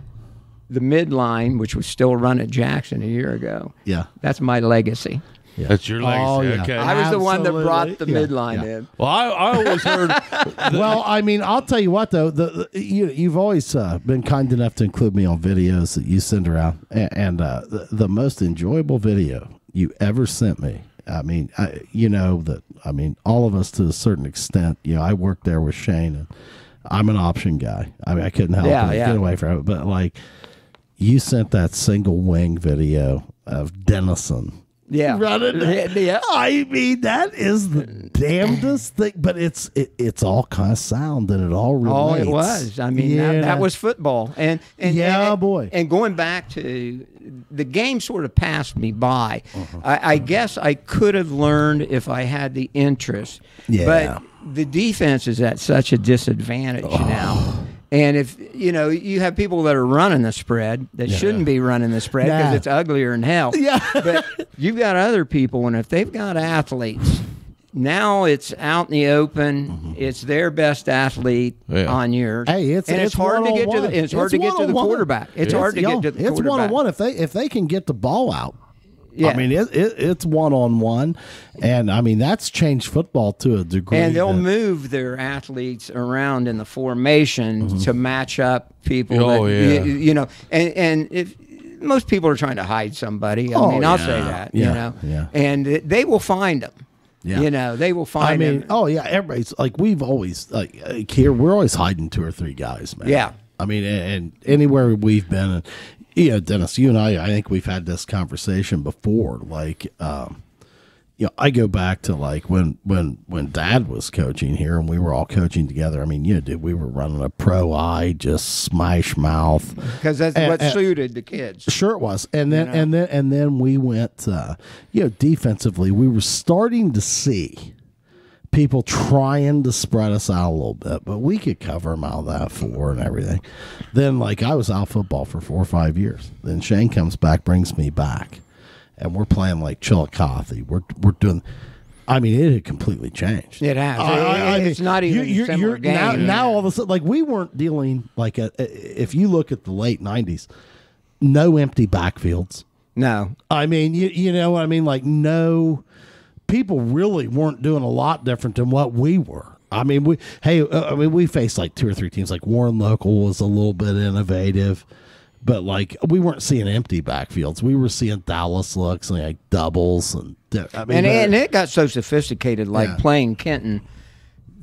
The midline, which was still run at Jackson a year ago. yeah. That's my legacy. That's your legacy. Oh, yeah. Okay. I was the one that brought the Yeah, midline yeah. in. well, I, I always heard. well, I mean, I'll tell you what though. The, the you you've always uh, been kind enough to include me on videos that you send around, and, and uh, the, the most enjoyable video you ever sent me. I mean, I, you know that. I mean, all of us to a certain extent. You know, I worked there with Shane, and I'm an option guy. I mean, I couldn't help Yeah, it, yeah. get away from it. But like, you sent that single wing video of Denison. Yeah. running. Yeah, yeah. I mean, that is the damnedest thing, but it's it, it's all kind of sound and it all relates. Oh, it was. I mean, that, that was football, and, and Yeah, and- boy. And going back to the game, sort of passed me by. Uh-huh. I, I guess I could have learned if I had the interest. Yeah. But the defense is at such a disadvantage Oh. now. And if you know you have people that are running the spread that shouldn't be running the spread because Nah. it's uglier than hell. Yeah. but you've got other people, and if they've got athletes, now it's out in the open. Mm-hmm. It's their best athlete Yeah. on yours. Hey, it's and it's, it's hard to get to one-on-one. the it's hard to get to the quarterback. It's hard to get to the It's quarterback. one on one if they if they can get the ball out. Yeah. I mean, it, it, it's one on one, and I mean that's changed football to a degree. and they'll that- move their athletes around in the formation to match up people. Oh, that, yeah. you, you know, and and if most people are trying to hide somebody, I Oh, mean, I'll say that. Yeah, You know, yeah. and they will find them. Yeah. You know, they will find I mean, them. oh yeah, everybody's like we've always like uh, here we're always hiding two or three guys, man. Yeah. I mean, and, and anywhere we've been, know, Dennis, you and I, I think we've had this conversation before. Like, um, you know, I go back to like when when when Dad was coaching here, and we were all coaching together. I mean, you know, dude, we were running a pro eye, just smash mouth. because that's And- what and- suited the kids. Sure, it was, and then You know? and then and then we went, uh, you know, defensively. We were starting to see people trying to spread us out a little bit, but we could cover them out of that four and everything. Then, like, I was out football for four or five years. Then Shane comes back, brings me back, and we're playing like Chillicothe. We're we're doing. I mean, it had completely changed. It has. I- I- I it's mean, not even you- a similar game. Now, now all of a sudden, like we weren't dealing like a, if you look at the late '90s, no empty backfields. no, I mean, you you know what I mean? Like no people really weren't doing a lot different than what we were. I mean, we hey, uh, I mean, we faced like two or three teams. Like Warren Local was a little bit innovative, but like we weren't seeing empty backfields. We were seeing Dallas looks and like doubles and. I mean, and, and it got so sophisticated, like Yeah. playing Kenton.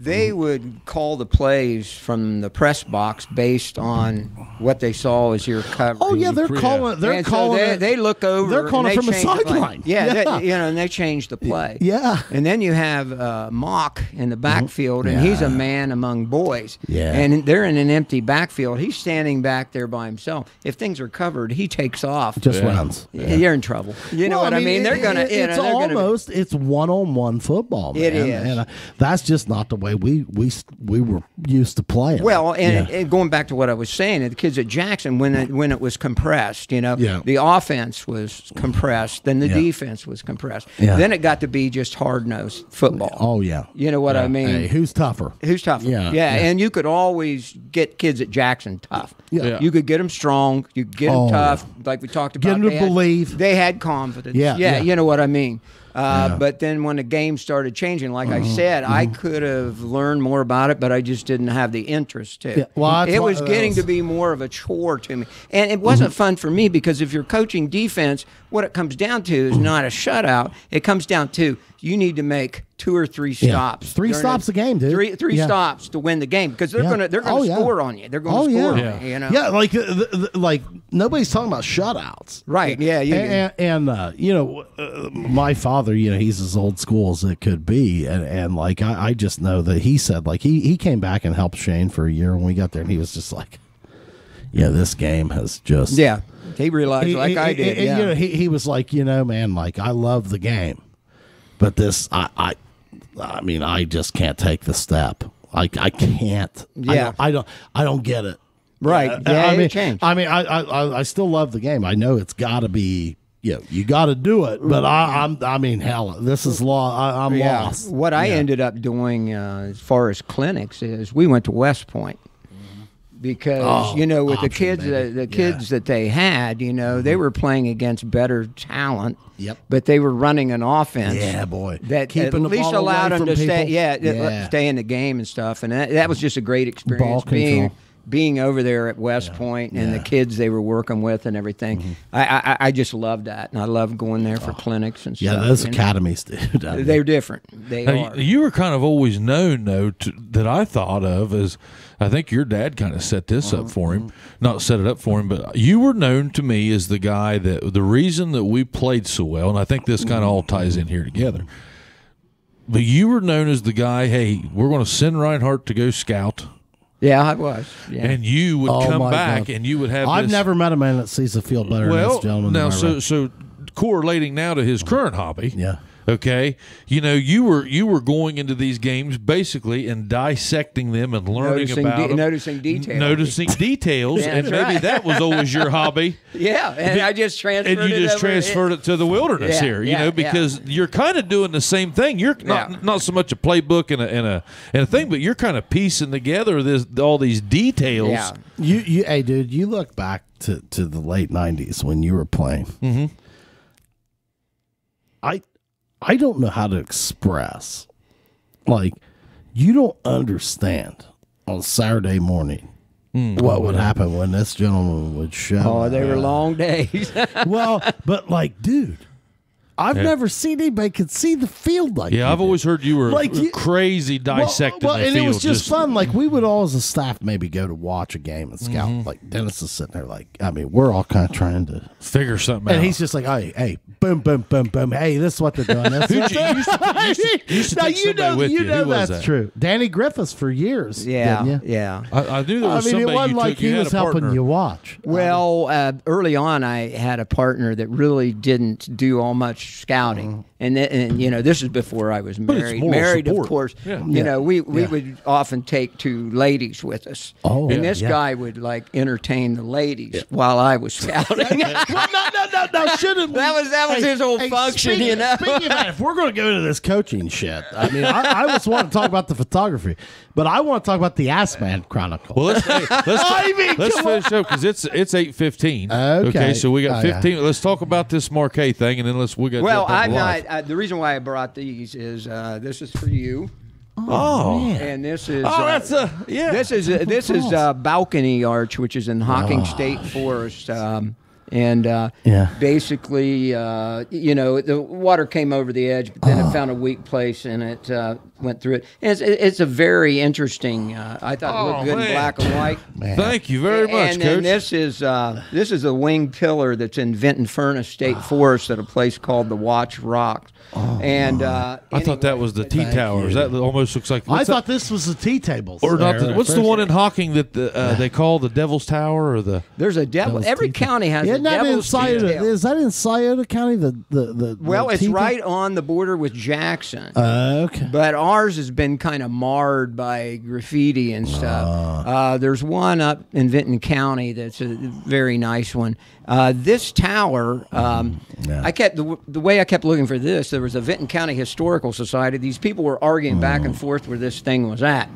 They would call the plays from the press box based on what they saw as your coverage. oh yeah, they're calling. They're And so calling. they, it- they look over. They're calling and it from a change the sideline. Yeah, they- you know, and they change the play. Yeah. and then you have uh, Mauk in the backfield, and he's a man among boys. Yeah. and they're in an empty backfield. He's standing back there by himself. If things are covered, he takes off. just Yeah. runs. You're in trouble. You know what I mean? it- They're gonna. it- you know, it's they're gonna- almost it's one on one football. Man. It is. and uh, that's just not the way we we we were used to playing. Well, and, Yeah. and going back to what I was saying, the kids at Jackson, when it, when it was compressed, you know, Yeah. the offense was compressed, then the Yeah. defense was compressed. Yeah. Then it got to be just hard nosed football. oh yeah, You know what I mean? Hey, who's tougher? Who's tougher? Yeah, yeah, yeah. and you could always get kids at Jackson tough. Yeah. Yeah. You could get them strong. You could get them Oh, tough, like we talked about. Get about. 'em to They had- believe. They had confidence. Yeah, yeah, yeah. you know what I mean. Uh, Yeah. Mm-hmm. But then when the game started changing, like I said, I could have learned more about it, but I just didn't have the interest to. Yeah, well, it was getting to be more of a chore to me, and it wasn't Mm-hmm. fun for me because if you're coaching defense, what it comes down to is not a shutout. It comes down to you need to make two or three Yeah. stops. Three stops the- a game, dude. Three three Yeah. stops to win the game because they're Yeah. gonna they're gonna Oh, yeah. score on you. They're gonna Oh score yeah, on Yeah. you. You know. yeah. Like the, the, like nobody's talking about shutouts, Right, yeah, you- and, and, uh, you know, uh, my father, you know, he's as old school as it could be, and and like I, I just know that he said like he he came back and helped Shane for a year when we got there, and he was just like, yeah, this game has just Yeah. He realized He- like he- I did. he- yeah. you know, he, he was like, you know, man, like I love the game, but this, I, I, I mean, I just can't take the step. Like I can't. I Yeah. don't, I don't. I don't get it. Right. Uh, Yeah, I mean, changed. I mean, I, I, I- I still love the game. I know it's got to be. You know, you got to do it, but I, I'm. I mean, hell, this is law. I, I'm yeah. lost. What I Yeah. ended up doing uh, as far as clinics is we went to West Point because Oh, you know with the kids baby. that, the Yeah. kids that they had, you know, they mm-hmm. were playing against better talent. Yep. But they were running an offense. Yeah, boy. That Keeping at the least ball allowed away them from to stay, yeah, uh, uh, Yeah. stay in the game and stuff. And that, that was just a great experience Ball being control. being over there at West Point and the kids they were working with and everything. Mm-hmm. I, I I just loved that, and I love going there for oh. clinics and Yeah, stuff. those academies, dude. They're different. They Now, are. you, you were kind of always known, though, to, that I thought of as I think your dad kind of set this Uh-huh. up for him. Not set it up for him, but you were known to me as the guy that the reason that we played so well, and I think this kind of all ties in here together. But you were known as the guy, hey, we're going to send Rinehart to go scout. yeah, I was. Yeah. And you would Oh, come my back God. and you would have I've this- never met a man that sees the field better than well, this gentleman. now Am I so right? so correlating now to his current hobby. Yeah. Okay. You know, you were you were going into these games basically and dissecting them and learning Noticing about de- them, noticing details. noticing details, Yeah, and maybe right. that was always your hobby. yeah, and I just transferred And you it just over- transferred it to the wilderness Yeah, here, you yeah, know, yeah. because you're kind of doing the same thing. You're not Yeah. not so much a playbook and a and a and a thing, but you're kind of piecing together this all these details. Yeah. You, you, hey, dude, you look back to, to the late '90s when you were playing. Mhm. I, I don't know how to express, like, you don't understand on Saturday morning hmm. what would happen when this gentleman would show. Oh, they were long days. well, but like, dude, I've Yeah. never seen anybody could see the field like. Yeah, I've did. always heard you were Like you- crazy Well- dissecting well, the and field. it was just, fun. Like we would all, as a staff, maybe go to watch a game and scout. Mm-hmm. Like Dennis is sitting there, like I mean, we're all kind of trying to, figure something and out. And he's just like, hey, hey, boom, boom, boom, boom. Hey, this is what they're doing. This is what you- they're- you used to- you used to- you now you know, you you. know Who that's that? true. Danny Griffiths for years. Yeah, didn't you? yeah. I, I knew there I was mean, it somebody wasn't you like took. He was helping you watch. Well, uh, early on, I had a partner that really didn't do all much scouting, mm-hmm. And, th- and you know, this is before I was it's married. moral Married, support. of course. Yeah. You Yeah. know, we we Yeah. would often take two ladies with us. Oh, and yeah, this yeah. guy would like entertain the ladies while I was scouting. well, no, no, no, no. Shouldn't we- That was- that was his whole function, speaking, you know? Speaking of that, if we're going to go into this coaching shit, I mean, I, I just want to talk about the photography, but I want to talk about the Ass Man Chronicle. Well, let's hey, let's, I mean, let's come finish up because it's it's eight fifteen. Okay. so we got Oh, yeah. fifteen. Let's talk about this Marquet thing, and then let's we got. well, I'm not. Uh, the reason why I brought these is uh, this is for you, Oh, and this is. oh, uh, that's a yeah. This is this is balls. uh, balcony arch, which is in Hocking State Forest, um, and uh, Yeah. basically, uh, you know, the water came over the edge, but then it found a weak place and it uh, went through it. And it's, it's a very interesting. Uh, I thought it Oh, looked good man. in black and white. Thank you very much, and Coach. then this is uh, this is a wing pillar that's in Vinton Furnace State Forest at a place called the Watch Rocks. and uh, I thought that was the tea towers. you. That almost looks like. I what's that- thought this was the tea tables. or not. The, what's the one in Hocking that the, uh, they call the Devil's Tower or the? There's a devil. Devil's Every county has Isn't that in Scioto? detail. Is that in Scioto County? The the the Well, the it's right on the border with Jackson. Uh, okay. but ours has been kind of marred by graffiti and stuff. Ah. Uh, there's one up in Vinton County that's a very nice one. Uh, this tower, um, Yeah. I kept the, the way I kept looking for this. There was a Vinton County Historical Society. These people were arguing back Mm. and forth where this thing was at.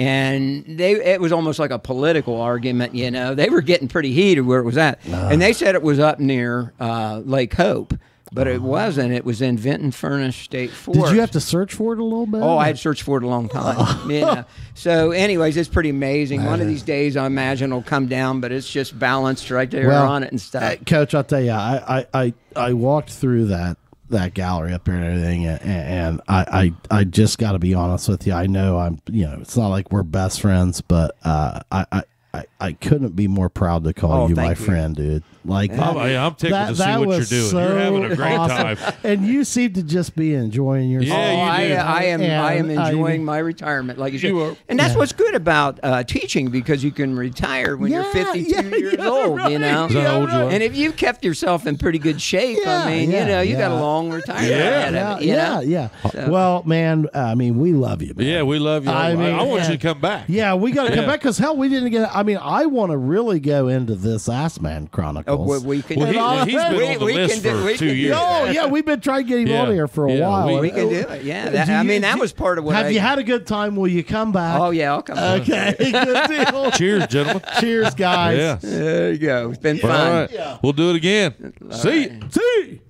And they, it was almost like a political argument, you know. They were getting pretty heated where it was at, and they said it was up near uh, Lake Hope, but it wasn't. It was in Vinton Furnace State Forest. Did you have to search for it a little bit? Oh, I had searched for it a long time. you know. So, anyways, it's pretty amazing. One of these days, I imagine will come down, but it's just balanced right there Well, on it and stuff. Uh, Coach, I'll tell you, I, I, I, I walked through that that gallery up here and everything, and, and I, I, I just got to be honest with you. I know I'm, you know, it's not like we're best friends, but uh, I, I, I, I couldn't be more proud to call Oh, you my you. friend, dude. Like I'm, yeah, I'm tickled to see what you're doing. so you're having a great awesome. time. and you seem to just be enjoying yourself. Yeah, Oh, you I. I am. I am And I- enjoying my retirement, like you said, are- and that's what's good about uh, teaching because you can retire when Yeah, you're 52 yeah, years yeah, old. You know, Is that how old you are? and if you've kept yourself in pretty good shape, Yeah, I mean, yeah, you know, you got a long retirement. Yeah. ahead yeah, of it, you yeah, know? yeah. So- Well, man, I mean, we love you, man. Yeah, we love you. I, I mean, I want you to come back. Yeah, we got to come back because hell, we didn't get. I mean, I want to really go into this Ass Man Oh, Chronicles. well, we can. Well, do he, that. he's been We- on the we list can do- for we two do years. Oh yeah, we've been trying to get him Yeah, on here for a yeah, while. we- We can do it. Yeah, uh, that, Do I you- mean that do- was part of what. Have I, you had a good time? Will you come back? Oh yeah, I'll come. back. Okay, good deal. Cheers, gentlemen. Cheers, guys. Yeah. There you go. It's been All fun. right. We'll do it again. See. See.